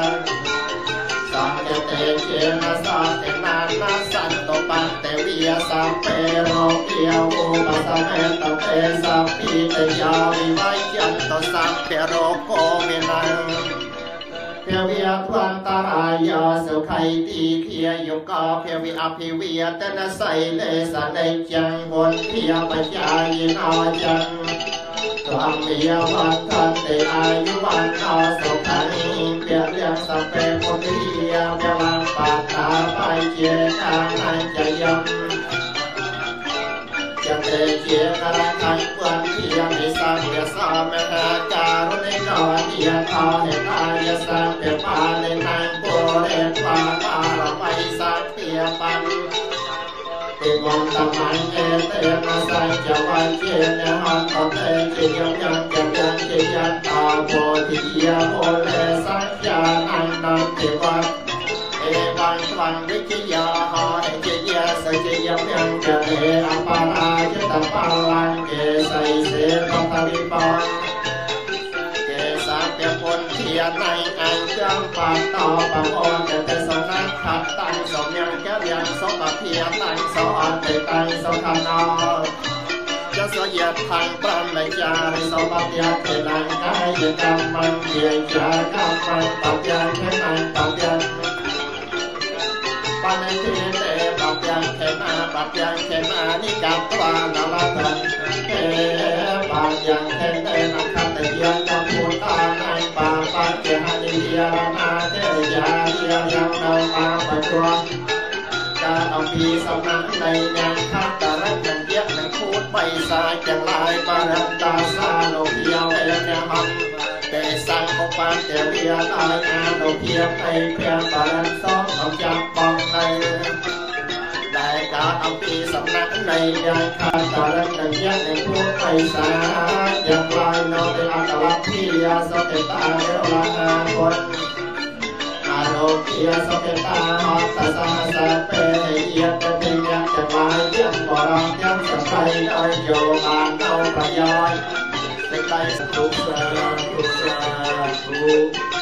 Speaker 2: สัพเพโรเยโอปัสสัพเพตเพสัพพิตยาวิวัยยันตสัพเพโรโกมินัง
Speaker 1: វិយសំពេរោគាវុបសមេតតេសំពីតយាវិវៃចន្ទសំពេរោគោមេណាភវិយធនតារាយោសុខៃទីភាយុកោភវិអភិវិយតនសៃលេសនិចឹងវន្ធាបច្ចាយិណោចឹងធម្មយវត្តទេអាយុវន្តោសុខៃភវិយសពេពុទ្ធិយាភវំបតាបៃជាកានញ្ចយំចន្ទជាករកៃពន្ធាមិសាយសមហាការុណិកោយថោនិកាយសាពបានិណងពុរិបាបារមៃសាទាបានទេវន្តមញ្ញេទេនសច្ចវញ្ចេនហន្តទេជាយំយ៉ាងចន្ទជាយន្តោពោធិយាពោលេសច្ចាអន្តទេវៈ วันวันวิจยาหารเจียสเจียเพียงเกเรอัปปนาจตัปปลัเกสเสรปริปังเกสาเปียพนเทียนในอัเครื่งปานต่อปัโอนแต่แต่สนันขัดตังสมยังแก้วยงสมบัติเทียนตังสอัเตตังสคันนจะเสียทางปรามยาสมัยาเทลังกายกรรมังเยียรกรรมังปัญญาเทลังปัญญา ត់តែតាំងសុខណោចសយថាំងប្រមចារិសបត្យាទេណៃកាយកម្មញ្ញយាចាកម្មញ្ញបត្យាទេណៃបត្យាបានទេទេបត្យាទេណាបត្យាទេណានិកាត្វានលតេបត្យាទេទេណាខតយាកម្មពុទ្ធាណៃបាបច្ចហនិយានាទេយាយាយ៉ាងនៅបាបច្ចៈការអំពីសំណាក់នៃអ្នកខាត់តរៈចង្យៈនឹងខួតបៃសាទាំងឡាយបរតតាសាលោកយាវេនហំទេ សង្ឃឧបានទេវិយាដោយអានុភាពឯព្រាបរិសោអំចាប់បងនៅដែលការអំពីសំណាក់នៃយ៉ាងខាត់តរៈចង្យៈនឹងខួតបៃសាយ៉ាងឡាយនៅទីអន្តរជាសតិតារលាគុណអរោគាសតិតាអត្តសហសពេយតតិយតវាយចំបរំចំសក្តិដោយយោបាននៅប្រយោជន៍ សេចក្តី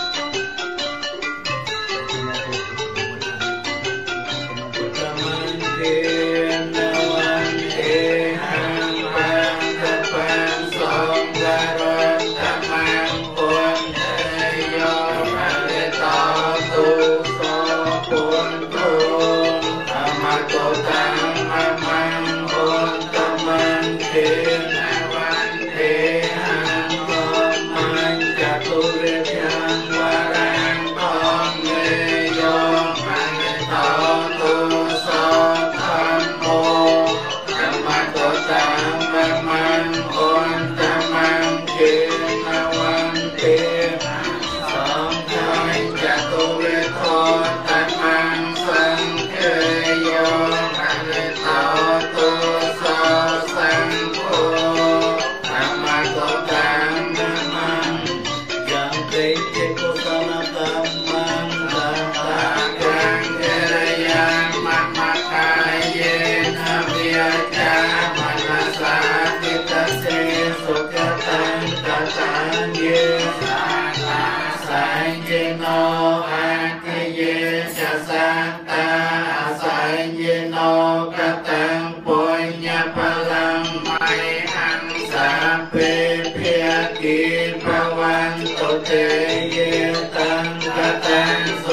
Speaker 2: เทเยตังกตังส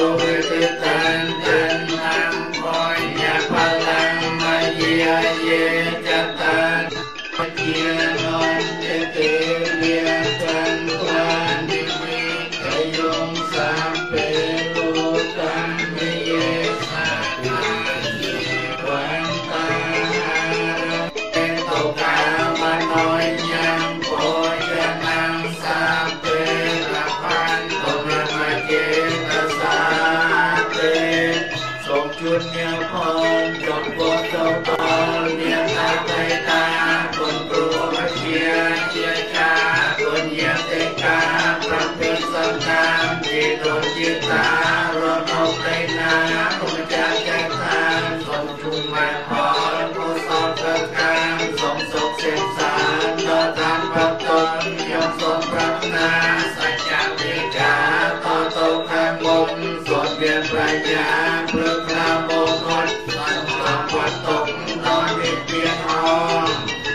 Speaker 2: ខ្ញុំសូមប្រាថ្នាសច្ចៈមេត្តាតទៅខាងមុខសូមមានប្រាជ្ញាព្រឹកខ្លាមោហត់បានបានវត្តទុកដល់វិទ្យា
Speaker 8: ហោ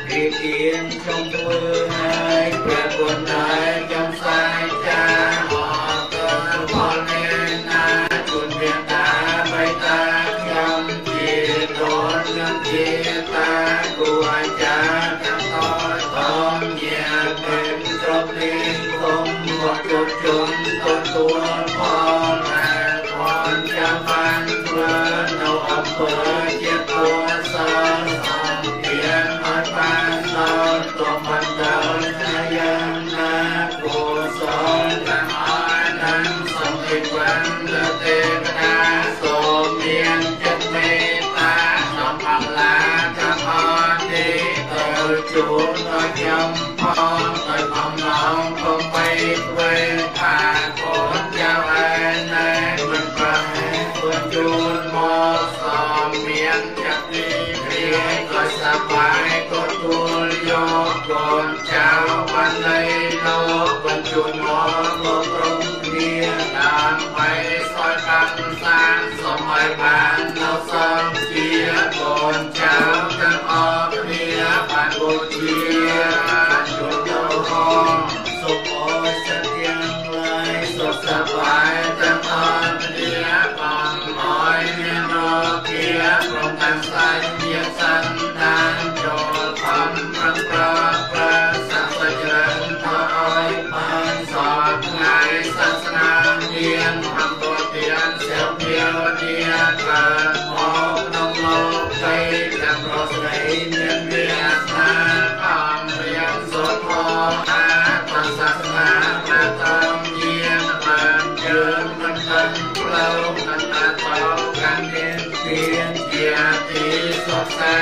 Speaker 8: វិធាន
Speaker 2: ខ្ញុំ
Speaker 8: ធ្វើ ឲ្យបាន
Speaker 1: ដល់សន្តិភាពកូន Namaste.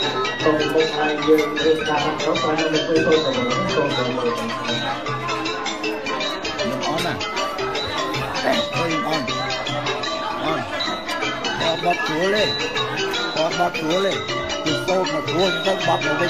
Speaker 1: cùng một hai dương dương là một số coi nó được quy tụ cùng một cùng cùng một on à Going on On Có bóp chúa lên Có bóp chúa lên mà thua những con bóp ở bên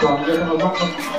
Speaker 4: còn
Speaker 9: như từ từ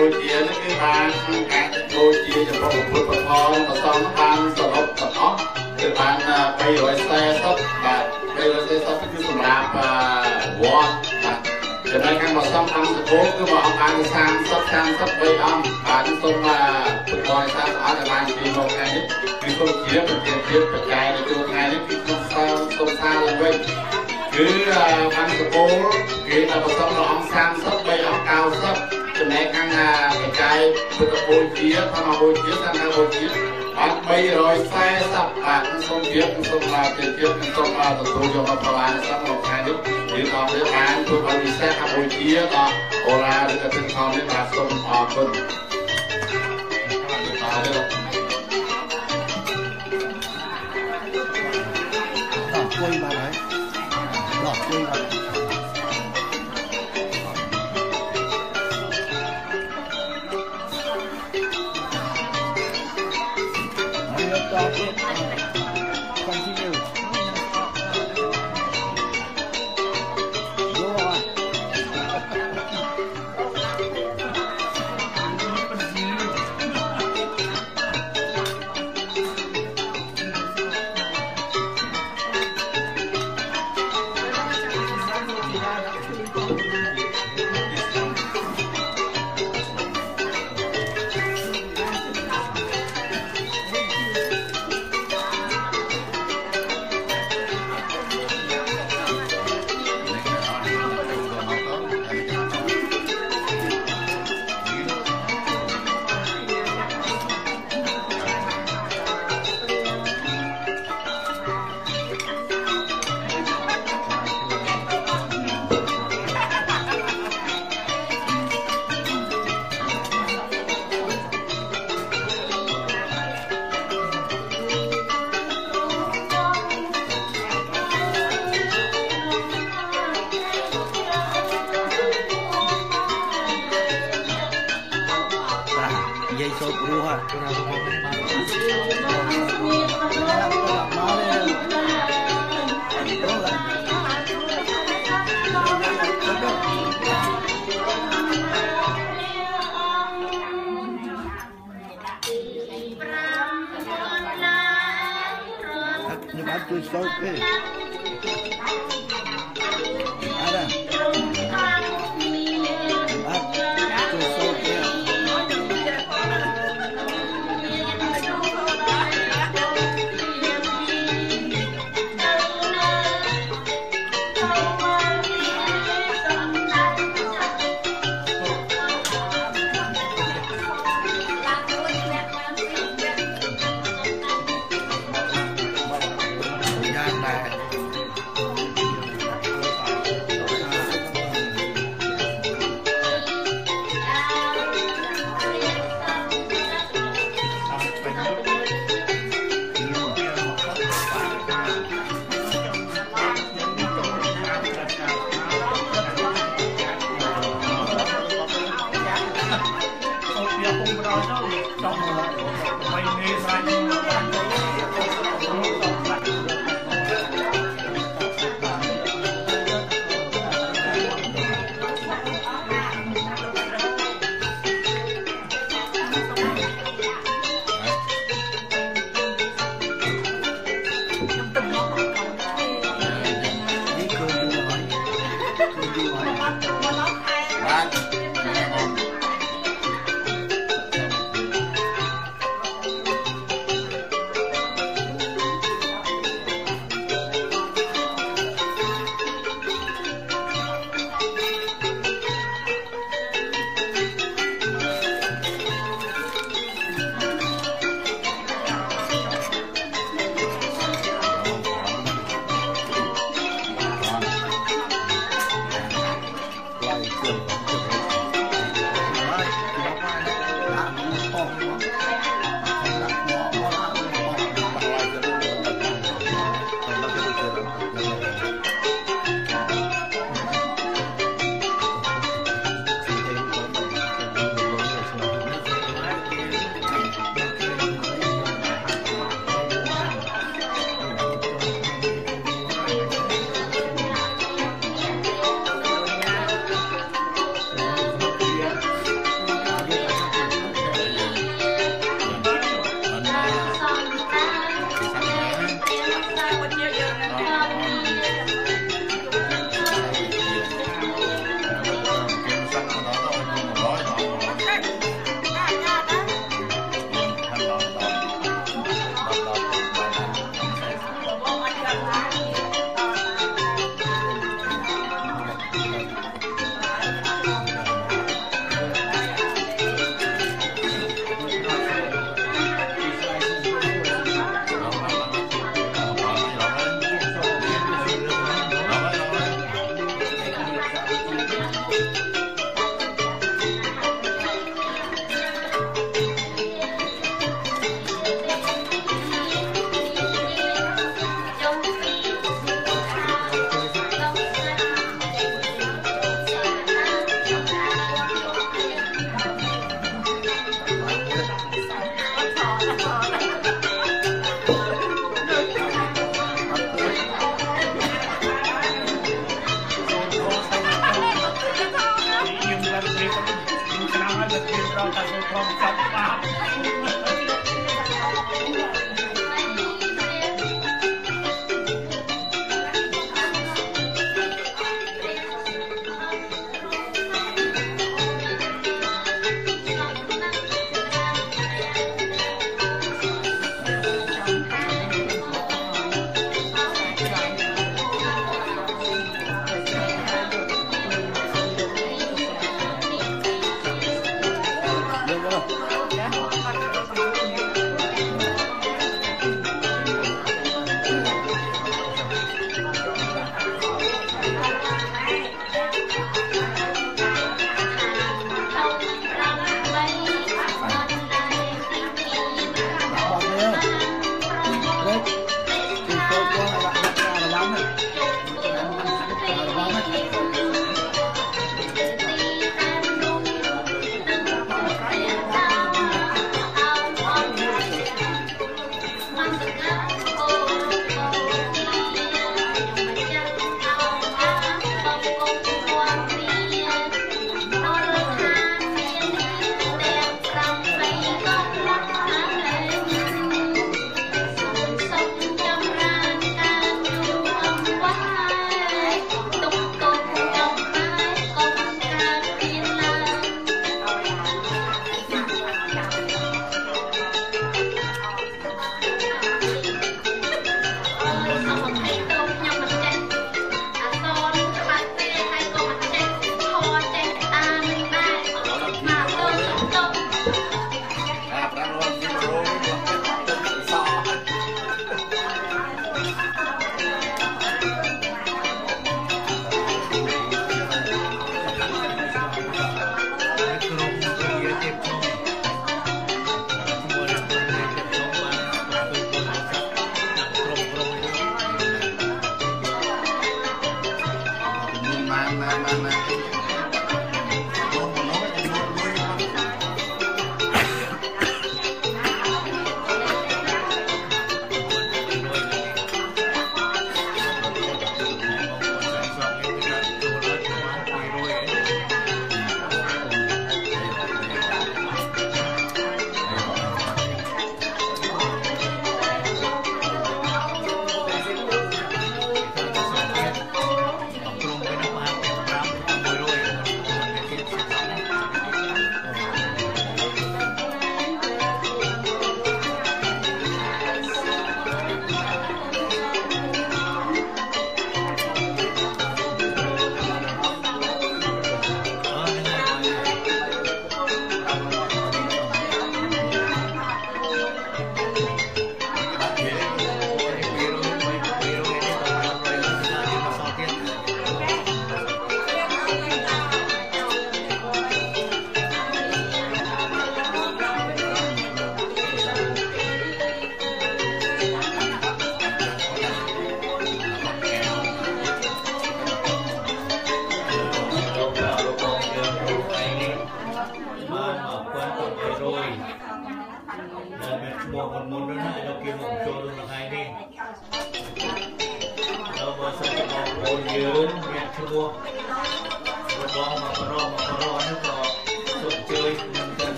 Speaker 9: ជានេះ
Speaker 1: គឺ
Speaker 4: បា
Speaker 5: នការបូ
Speaker 10: ជា
Speaker 5: ចំពោះពុទ្ធពធប្រសងបានសរុបទាំងអស់គឺបាន340បាទ340គឺសម្រាប់វត្តបាទចំណែកខាងប្រសងខាងសកលគឺមកអង្គបាន30 33អង្គបាទសូមពុទ្ធបរិស័ទអត់បានពីមកថ្ងៃនេះគឺសូមជាប្រធានភាពបច្ច័យនៅជួរថ្ងៃនេះគឺខ្ញុំសូមសូមថាឡើងវិញ គឺខាងសកលគេដល់ប្រសងដល់អង្គ30 3អង្គ90ចំណែកខាងបច្ច័យពុទ្ធបូជាធម្មបូជាសង្ឃបូជាបាន340បាទសូមជៀបសូមឡាជៀបជៀបសូមទទួលយកមកប្រឡាយសង្ឃមកថ្ងៃនេះយើងអត់មានបានធ្វើបានពិសេសអបូជាដល់អូឡាឬក៏ទឹកខំនេះបាទសូមអរគុណ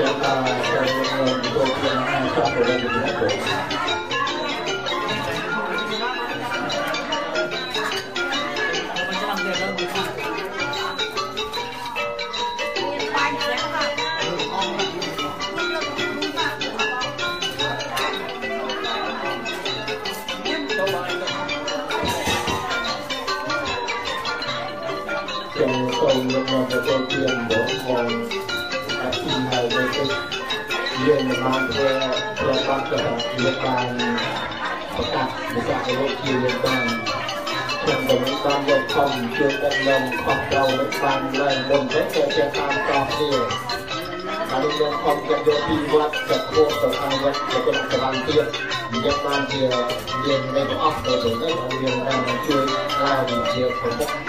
Speaker 4: uh, បានធ្វើធ្វើបានទៅជា
Speaker 5: បា
Speaker 4: នប្រកាសមក
Speaker 11: ឲ្យលោកជាបានខ្ញុំក៏មាន
Speaker 12: បាន
Speaker 9: យ
Speaker 5: ក
Speaker 1: ខំជួយដឹកនាំខំត្រូវ
Speaker 4: នឹ
Speaker 1: ងបានឡើង
Speaker 4: មុន
Speaker 5: ទៅជាតាម
Speaker 1: តោះគ្នាបានយកខំយកយកពីវត្តទៅគោះទៅខាងវត្តទៅក្នុងសវណ្ណទៀតយកបានជាមាននៃអស់ទៅទៅនឹងរៀនបានជួយឡើងជាប្រមុខ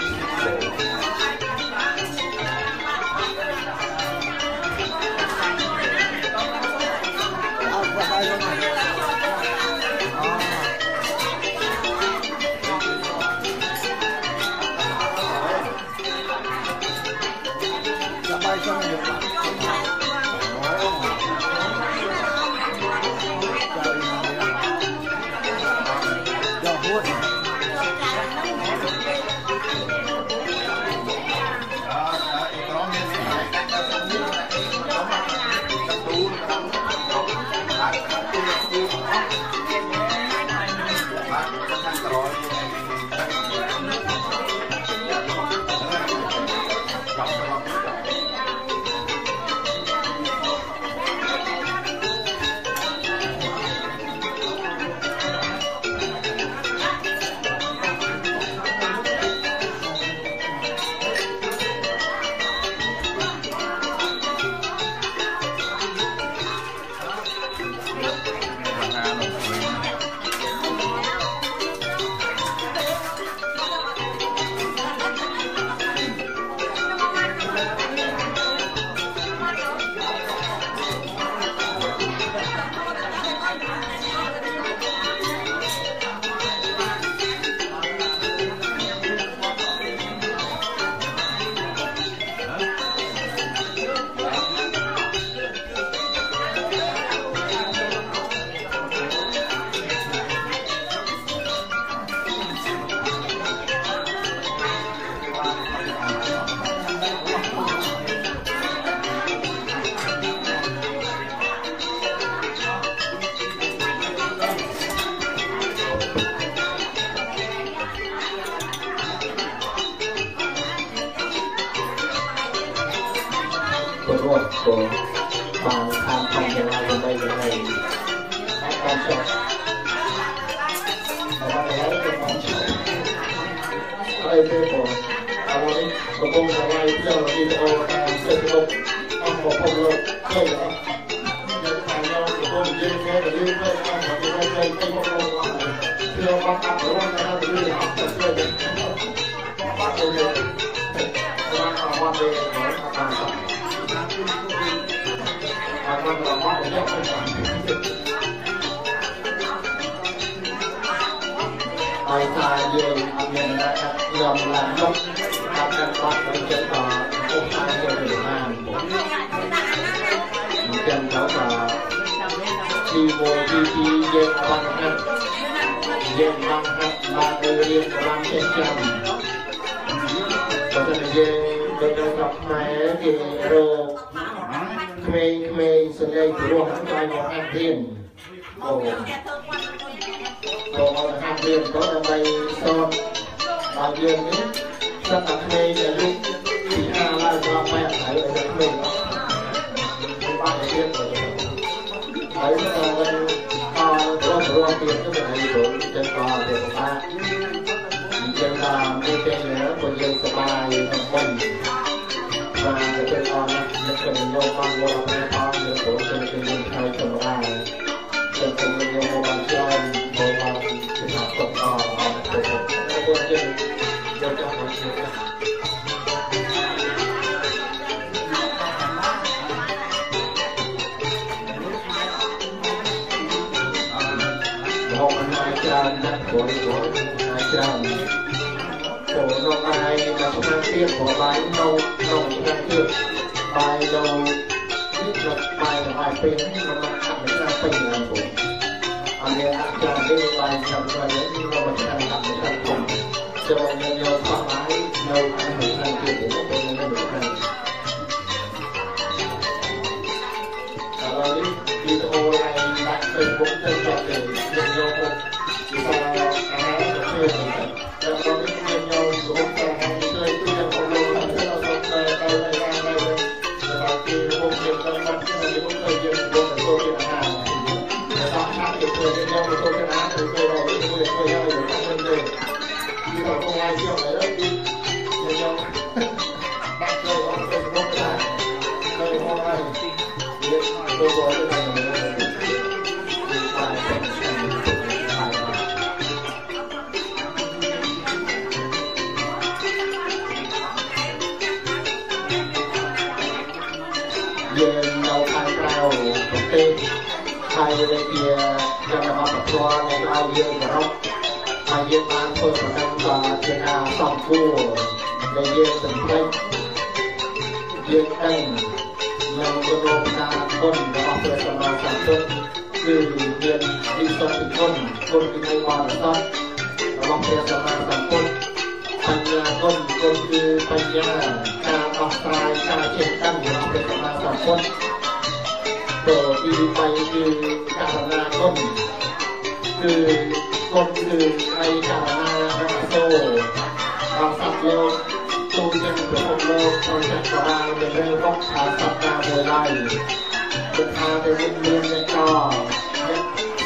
Speaker 1: เป็นพาไปวนเวียนในจอ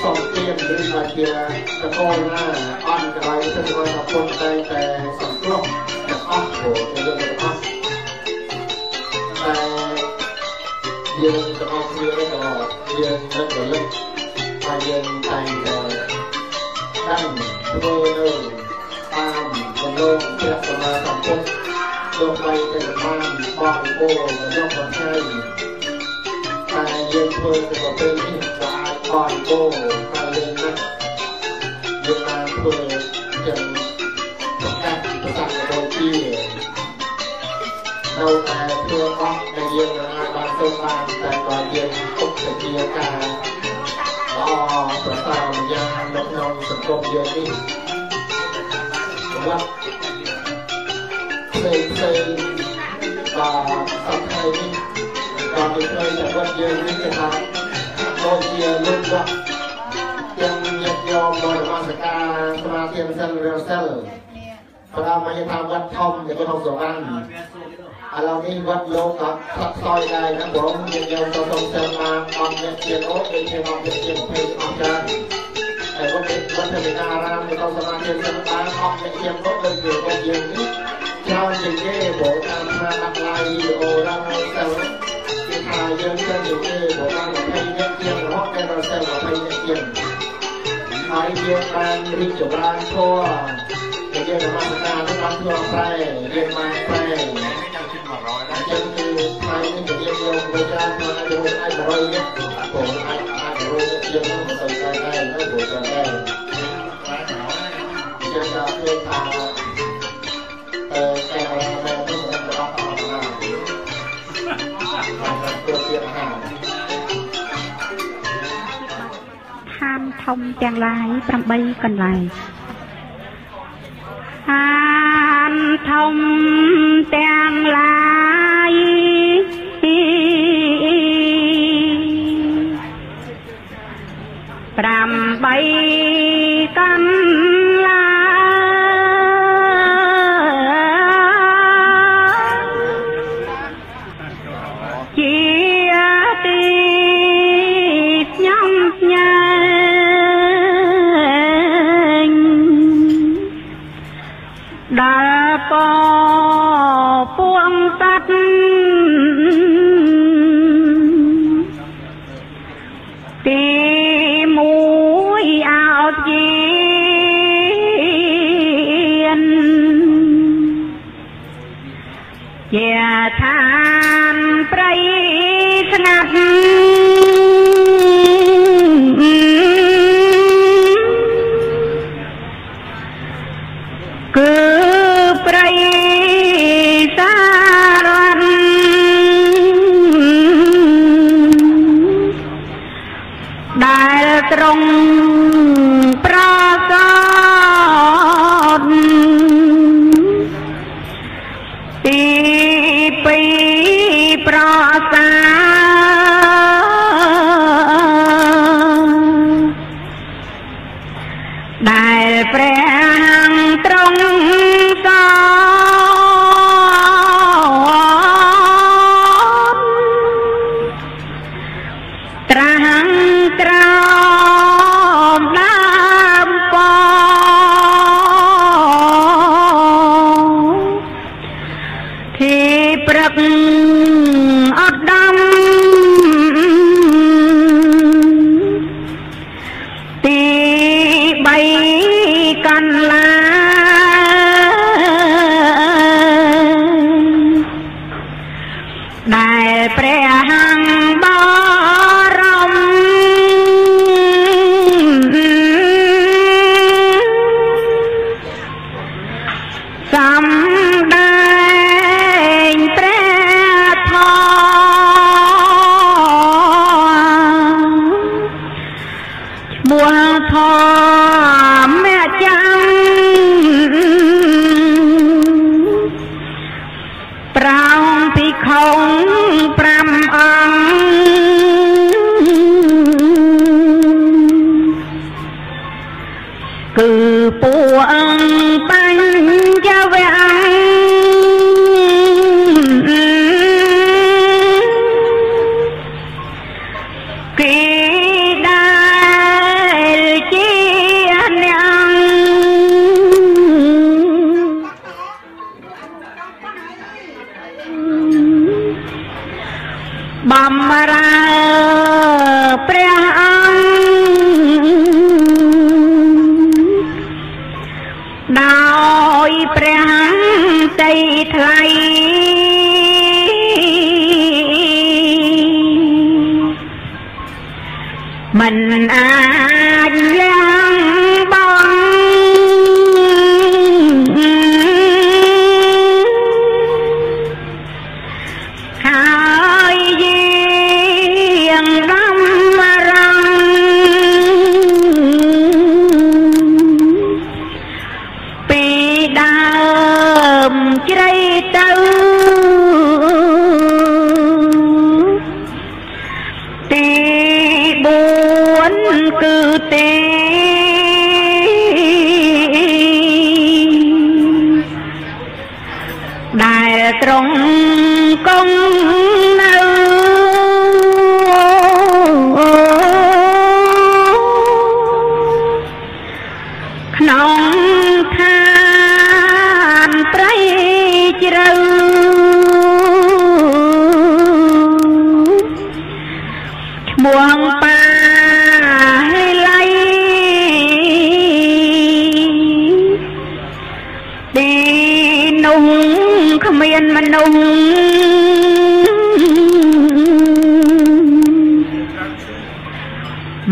Speaker 1: ส่งเตรียมดีมาเทียตะโกนหน้าอ้อนกจะไรตะโกนตะโกนใจแต่สังกลุ่แต่อ้อนโหจะเรื่องอะไอ้อนแต่เย็นจะเอาเรือแล้วกเย็นแล้วก็ลึกไปเย็นใจแต่ตั้งเพื่อตามคนโลกเพื่อสมาสัมพุทธลงไปเป็นบ้านบ้านโบกยกคนให้ តែយើងធ្វើទៅប្រភេទនេះថាបរិបូរណ៍ហើយយើងនេះយើងបានធ្វើទាំងប្រកាសប្រកាសរបស់ទីនៅតែធ្វើអស់ដែលយើងអាចបានធ្វើបានតែបើយើងគុកទៅជាការល្អប្រសើរយ៉ាងនៅក្នុងសង្គមយើងនេះបាទផ្សេងផ្សេងបាទសប្តាហ៍នេះ បានដូចព្រៃតែគាត់យើងនេះគេថាដូចជាលោកដាក់ទាំងញាតិយោបរិវត្តការប្រាធៀមសិលរាសិលប្រាមយថាវត្តធំនៅក្នុងសវណ្ណឥឡូវនេះវត្តលោកក៏ខ្លាក់ខ្សោយដែរណាបងញាតិយោទៅសុំសិលបានអត់ញាតិជាអូដូចជាអត់ញាតិជាពេកអស់ចាតែវត្តវត្តវិការរាមនៅក្នុងសមាធិសិលបានអត់ញាតិជាអូដូចជាវត្តយើងនេះច្រើនជាងគេបងតាមថាដាក់ឡាយវីដេអូរ៉ាំទៅ គេថាយើងច្រើនជាងគេបងតាម20អ្នកជាងរហូតដល់ទៅ20អ្នកជាងហើយយើងបានរីកចម្រើនធម៌តែយើងនមស្ការទៅបានធ្វើប្រែរៀនបានប្រែ
Speaker 5: ចាំជិត100ដែរ
Speaker 1: ចឹងគឺថ្ងៃនេះក៏យើងយកទៅច្រើនមកឲ្យរួមអាច100នាក់ព្រោះអាចអាចរួមនាក់ជាងនោះមិនទៅដែរដែរណាព្រោះចឹងដែរ
Speaker 5: តែ100ដែរ
Speaker 1: ចឹងដល់ឃើញថា
Speaker 13: ធំទាំងឡាយ8កន្លែងឋានធំទាំងឡាយ8កន្លែ ជាឋានព្រៃស្ងាត់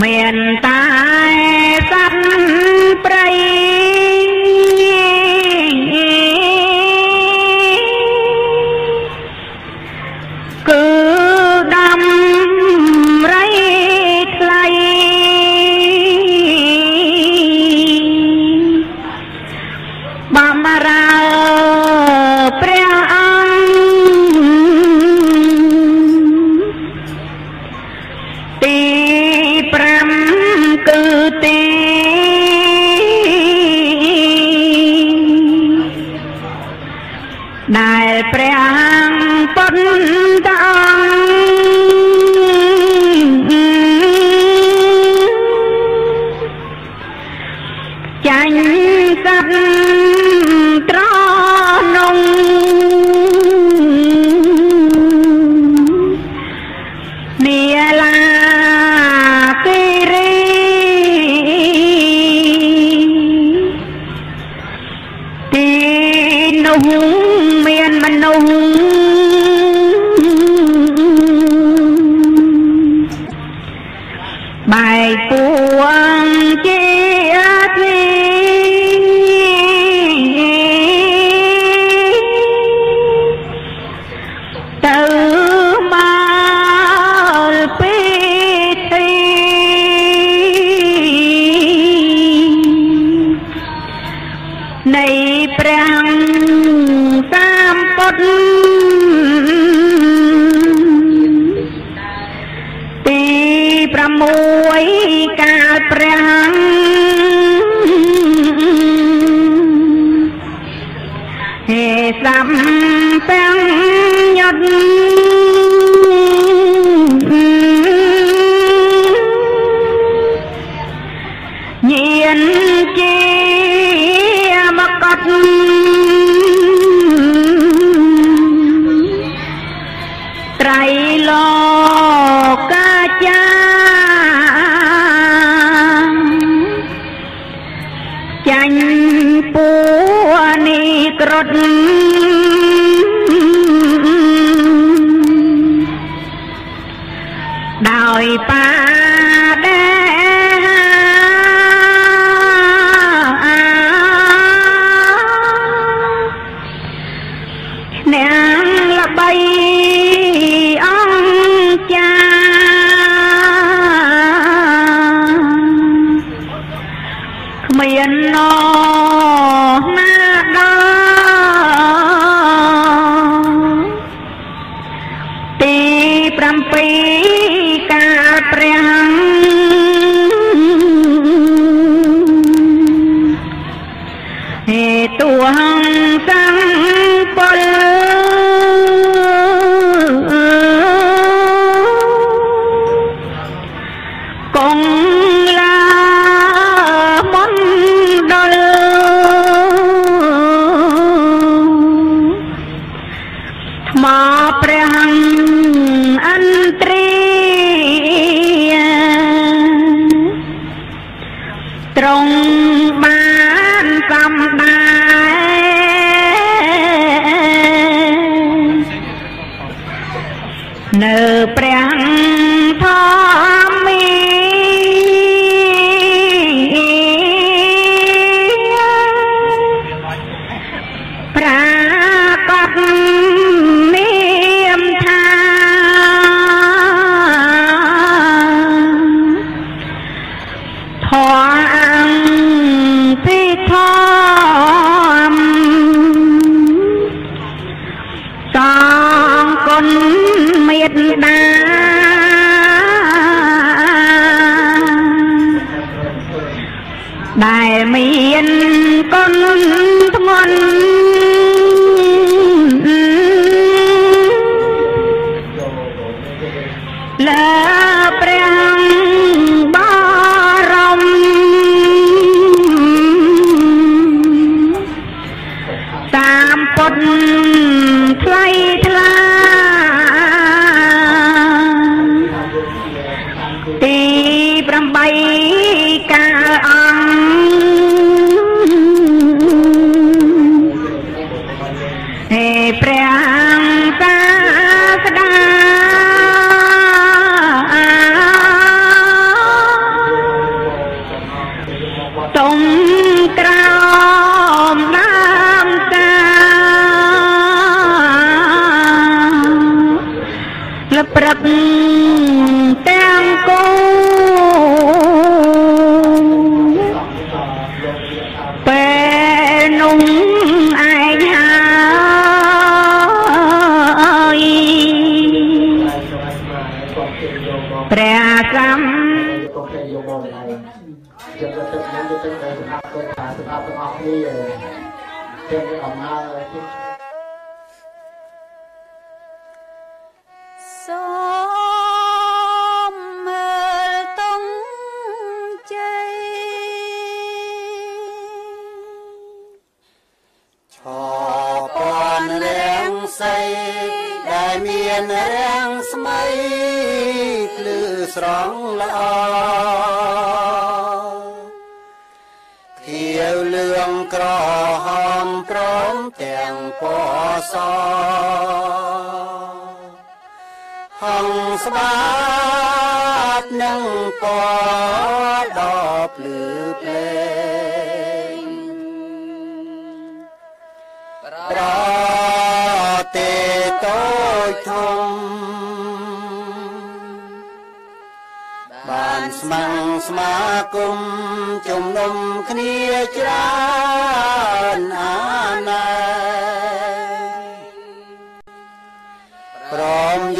Speaker 13: មានតែ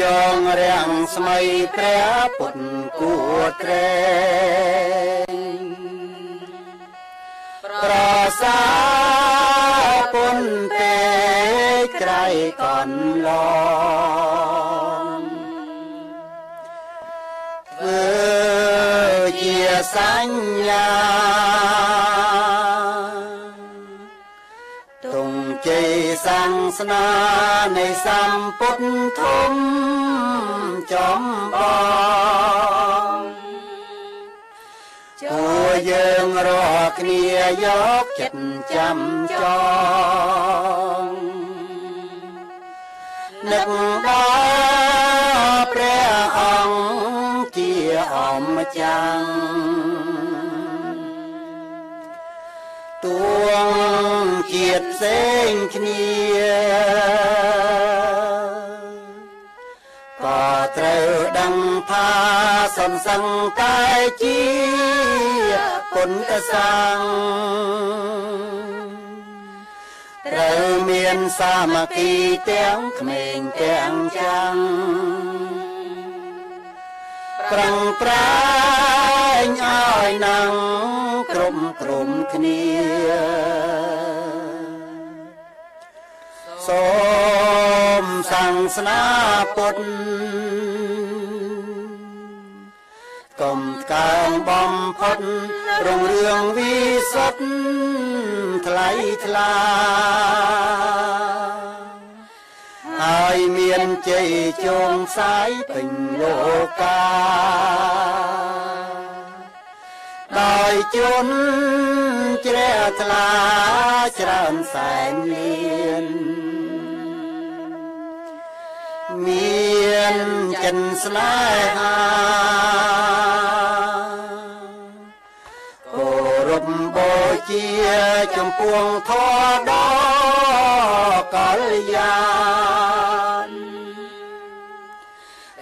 Speaker 13: យករាំងស្មៃព្រះពុទ្ធគួរត្រេងប្រសាពុនពេ
Speaker 14: កក្រៃកន្ល
Speaker 15: ង
Speaker 8: ធ្វើជាសញ្ញា សង្សនានៃសម្ពុទ្ធធំចំបងគួរយើងរាល់គ្នាយកចិត្តចាំចងនឹកដល់ព្រះអង្គជាអម្ចាស់ទួង ជាតិផ្សេងគ្នាក៏ត្រូវដឹងថាសំសឹងតែជាពុទ្ធសាងត្រូវមានសាមគ្គីទាំងក្មេងទាំងចាំងប្រឹងប្រែងឲ្យនឹងក្រុមក្រុមគ្នា សូមសាសនាពុទ្ធកុំកើងបំផុតរងរឿងវិសុទ្ធថ្លៃថ្លាហើយមានជ័យជោងផ្សាយពេញលោកាដោយជន់ជ្រះថ្លាច្រើនសែនលៀន មានចិនស្នេហាគោរពបូជាចំពោះធម៌ដ៏កល្យាន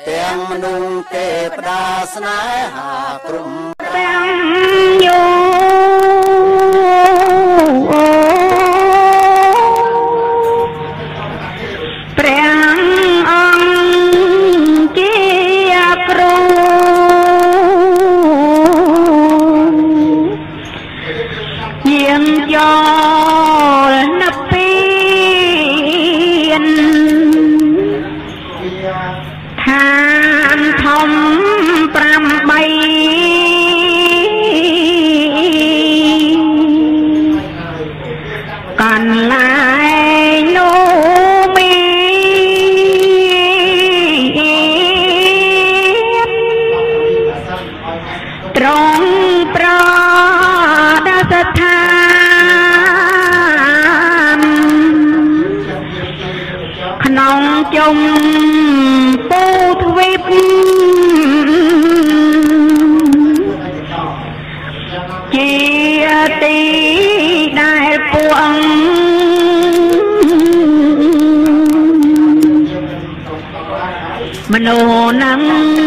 Speaker 8: ទាំងមនុស្សទេពតាស្នេហាក្រុម
Speaker 13: ទាំងយូព្រះ nô nắng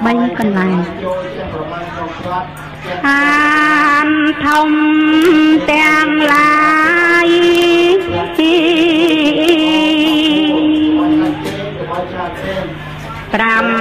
Speaker 13: 8កន្លែងអាន
Speaker 8: ធំទាំងឡាយ5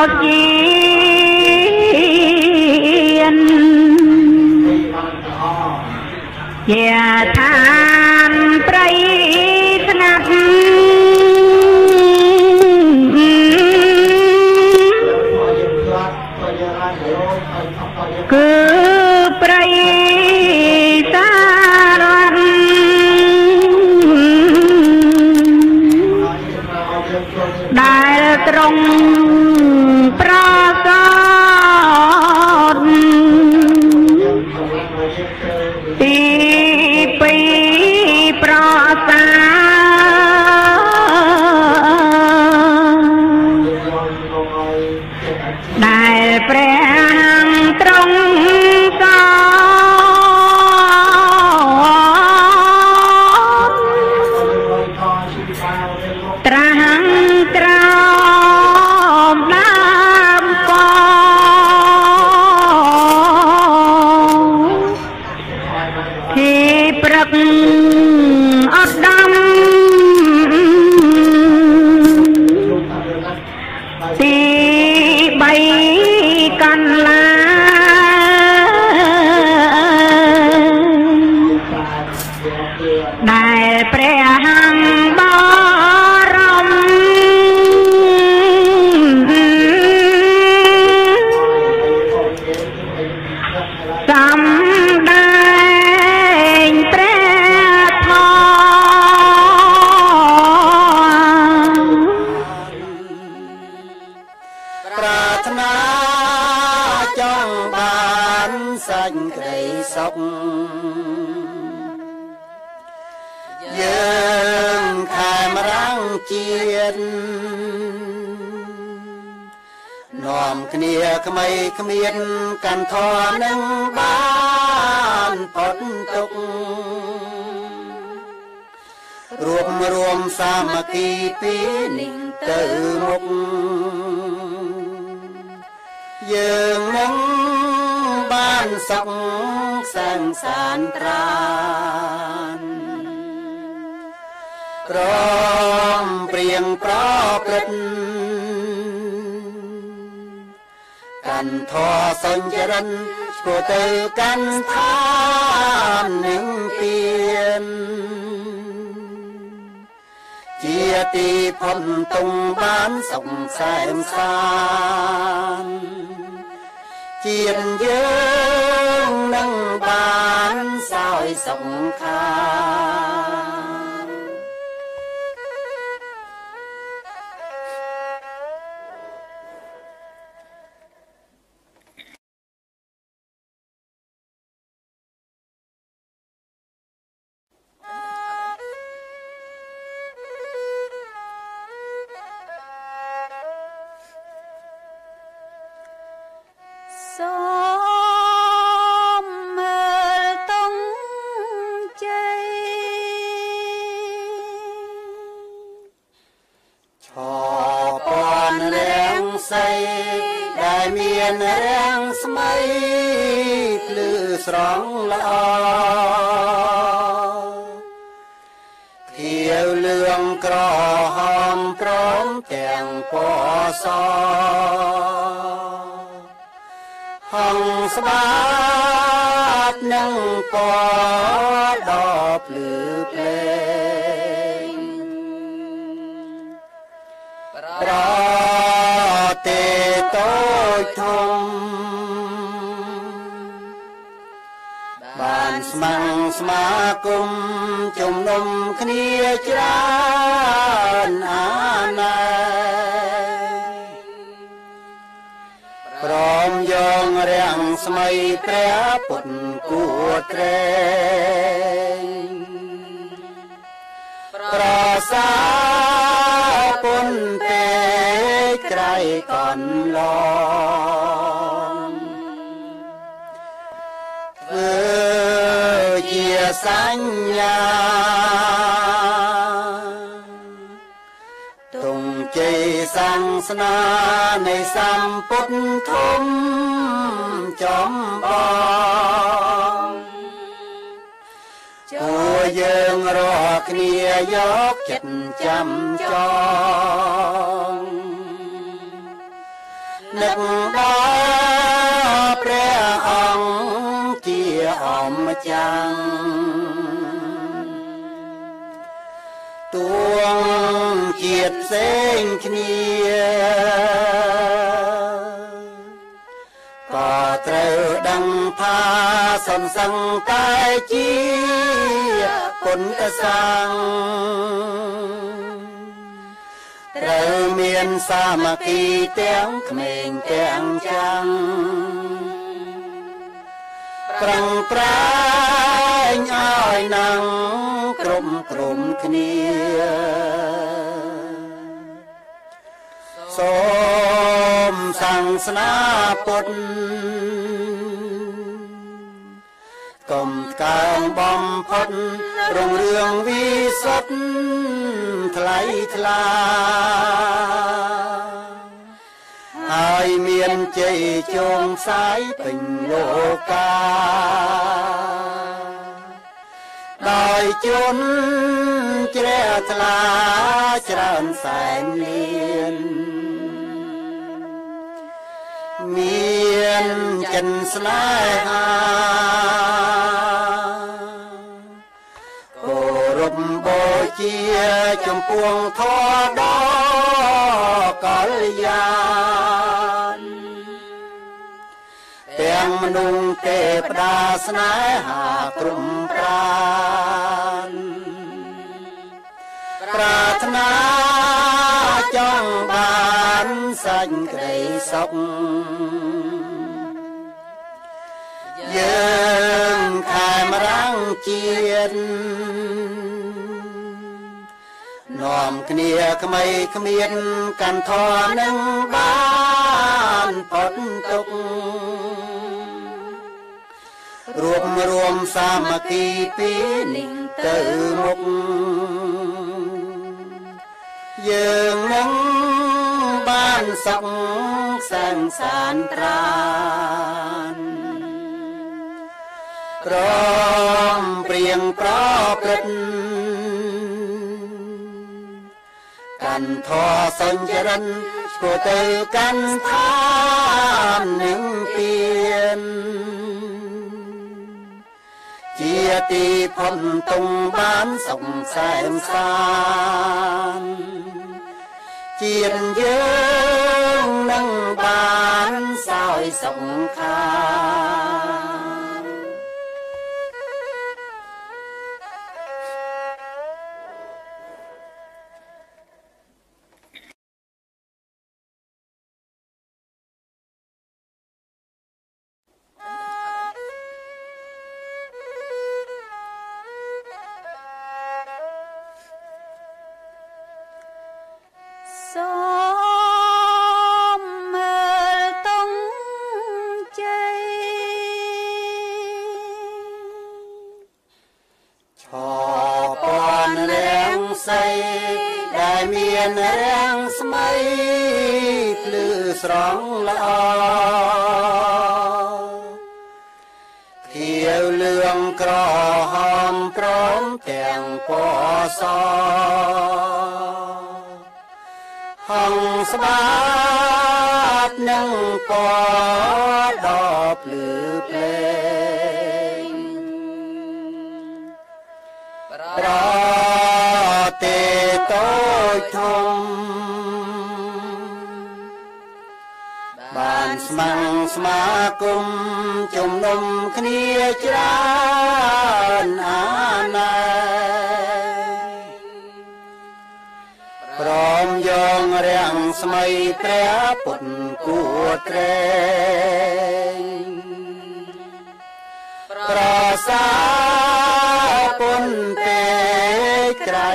Speaker 8: sao chi anh và yeah, សេចក្តីសុខយើងខែមរាំងជាតិនាំគ្នាក្មៃគ្មានកាន់ធរនឹងបានផុតទុករួមរួមសាមគ្គីពីនេះទៅមុខយើងនឹង បានសុខសានសានត្រានព្រមព្រៀងប្រព្រឹត្តកាន់ធរសញ្ចរិនឆ្ពោះទៅកាន់ស្ថាននឹងពៀនជាទីផុនទុំបានសុខសែនសាន ជាតិយើងនឹងបានសោយសុខាន នរាំងស្មៃភ្លឺស្រងល្អខៀវលឿងក្រហមព្រមទាំងពណ៌សហងស្បាតនឹងពណ៌ដ៏ភ្លឺភ្លេ ធំបានស្មាំងស្មាគមជំនុំគ្នាច្រើនអាណ័យព្រមយករាំងស្មីព្រះពុទ្ធគួរត្រេងប្រសា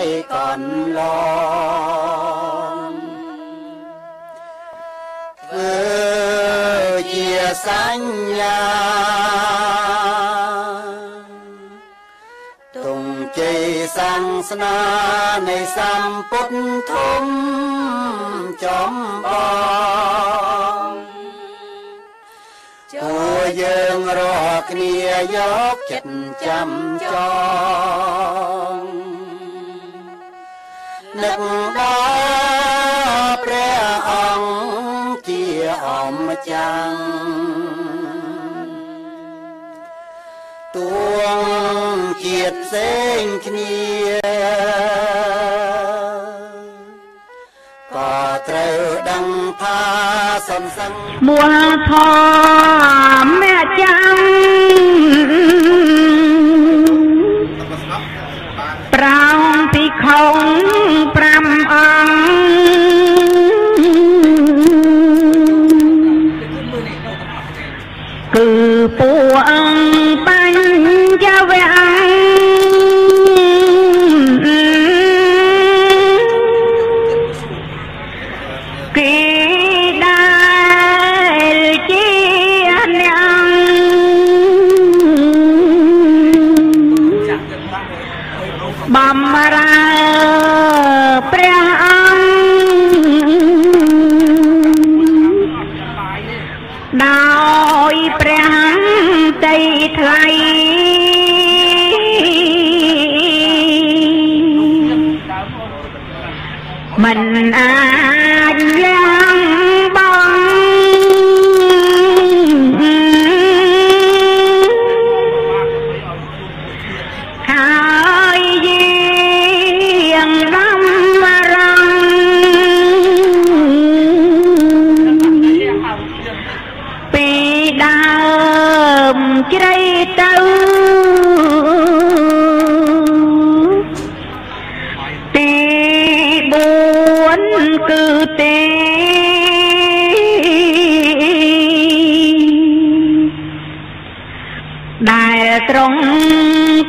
Speaker 8: កក្រៃកន់ឡងធ្វើជាសញ្ញាទុំជ័យសាំងស្នានៃសម្ពុទ្ធធំចំបងគួរយើងរកគ្នាយកចិត្តចាំចង នឹកដល់ព្រះអង្គជាអម្ចាស់ទួងជាតិផ្សេងគ្នាក៏ត្រូវដឹងថាសំសឹង
Speaker 13: មួលធម្មចាំ បំ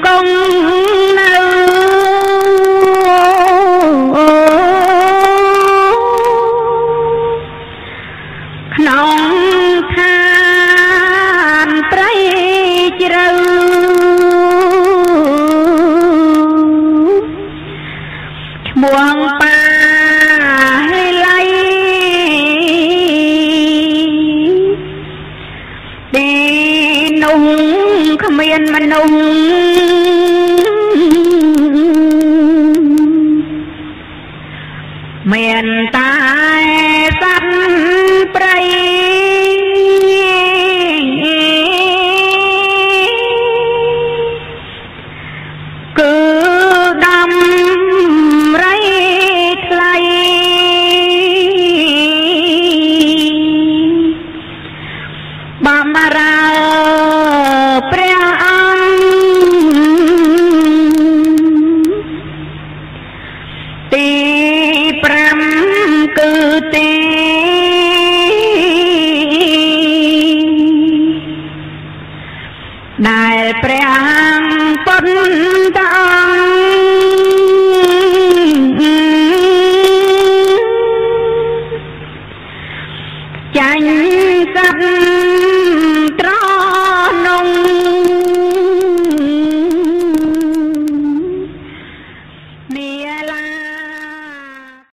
Speaker 13: ង់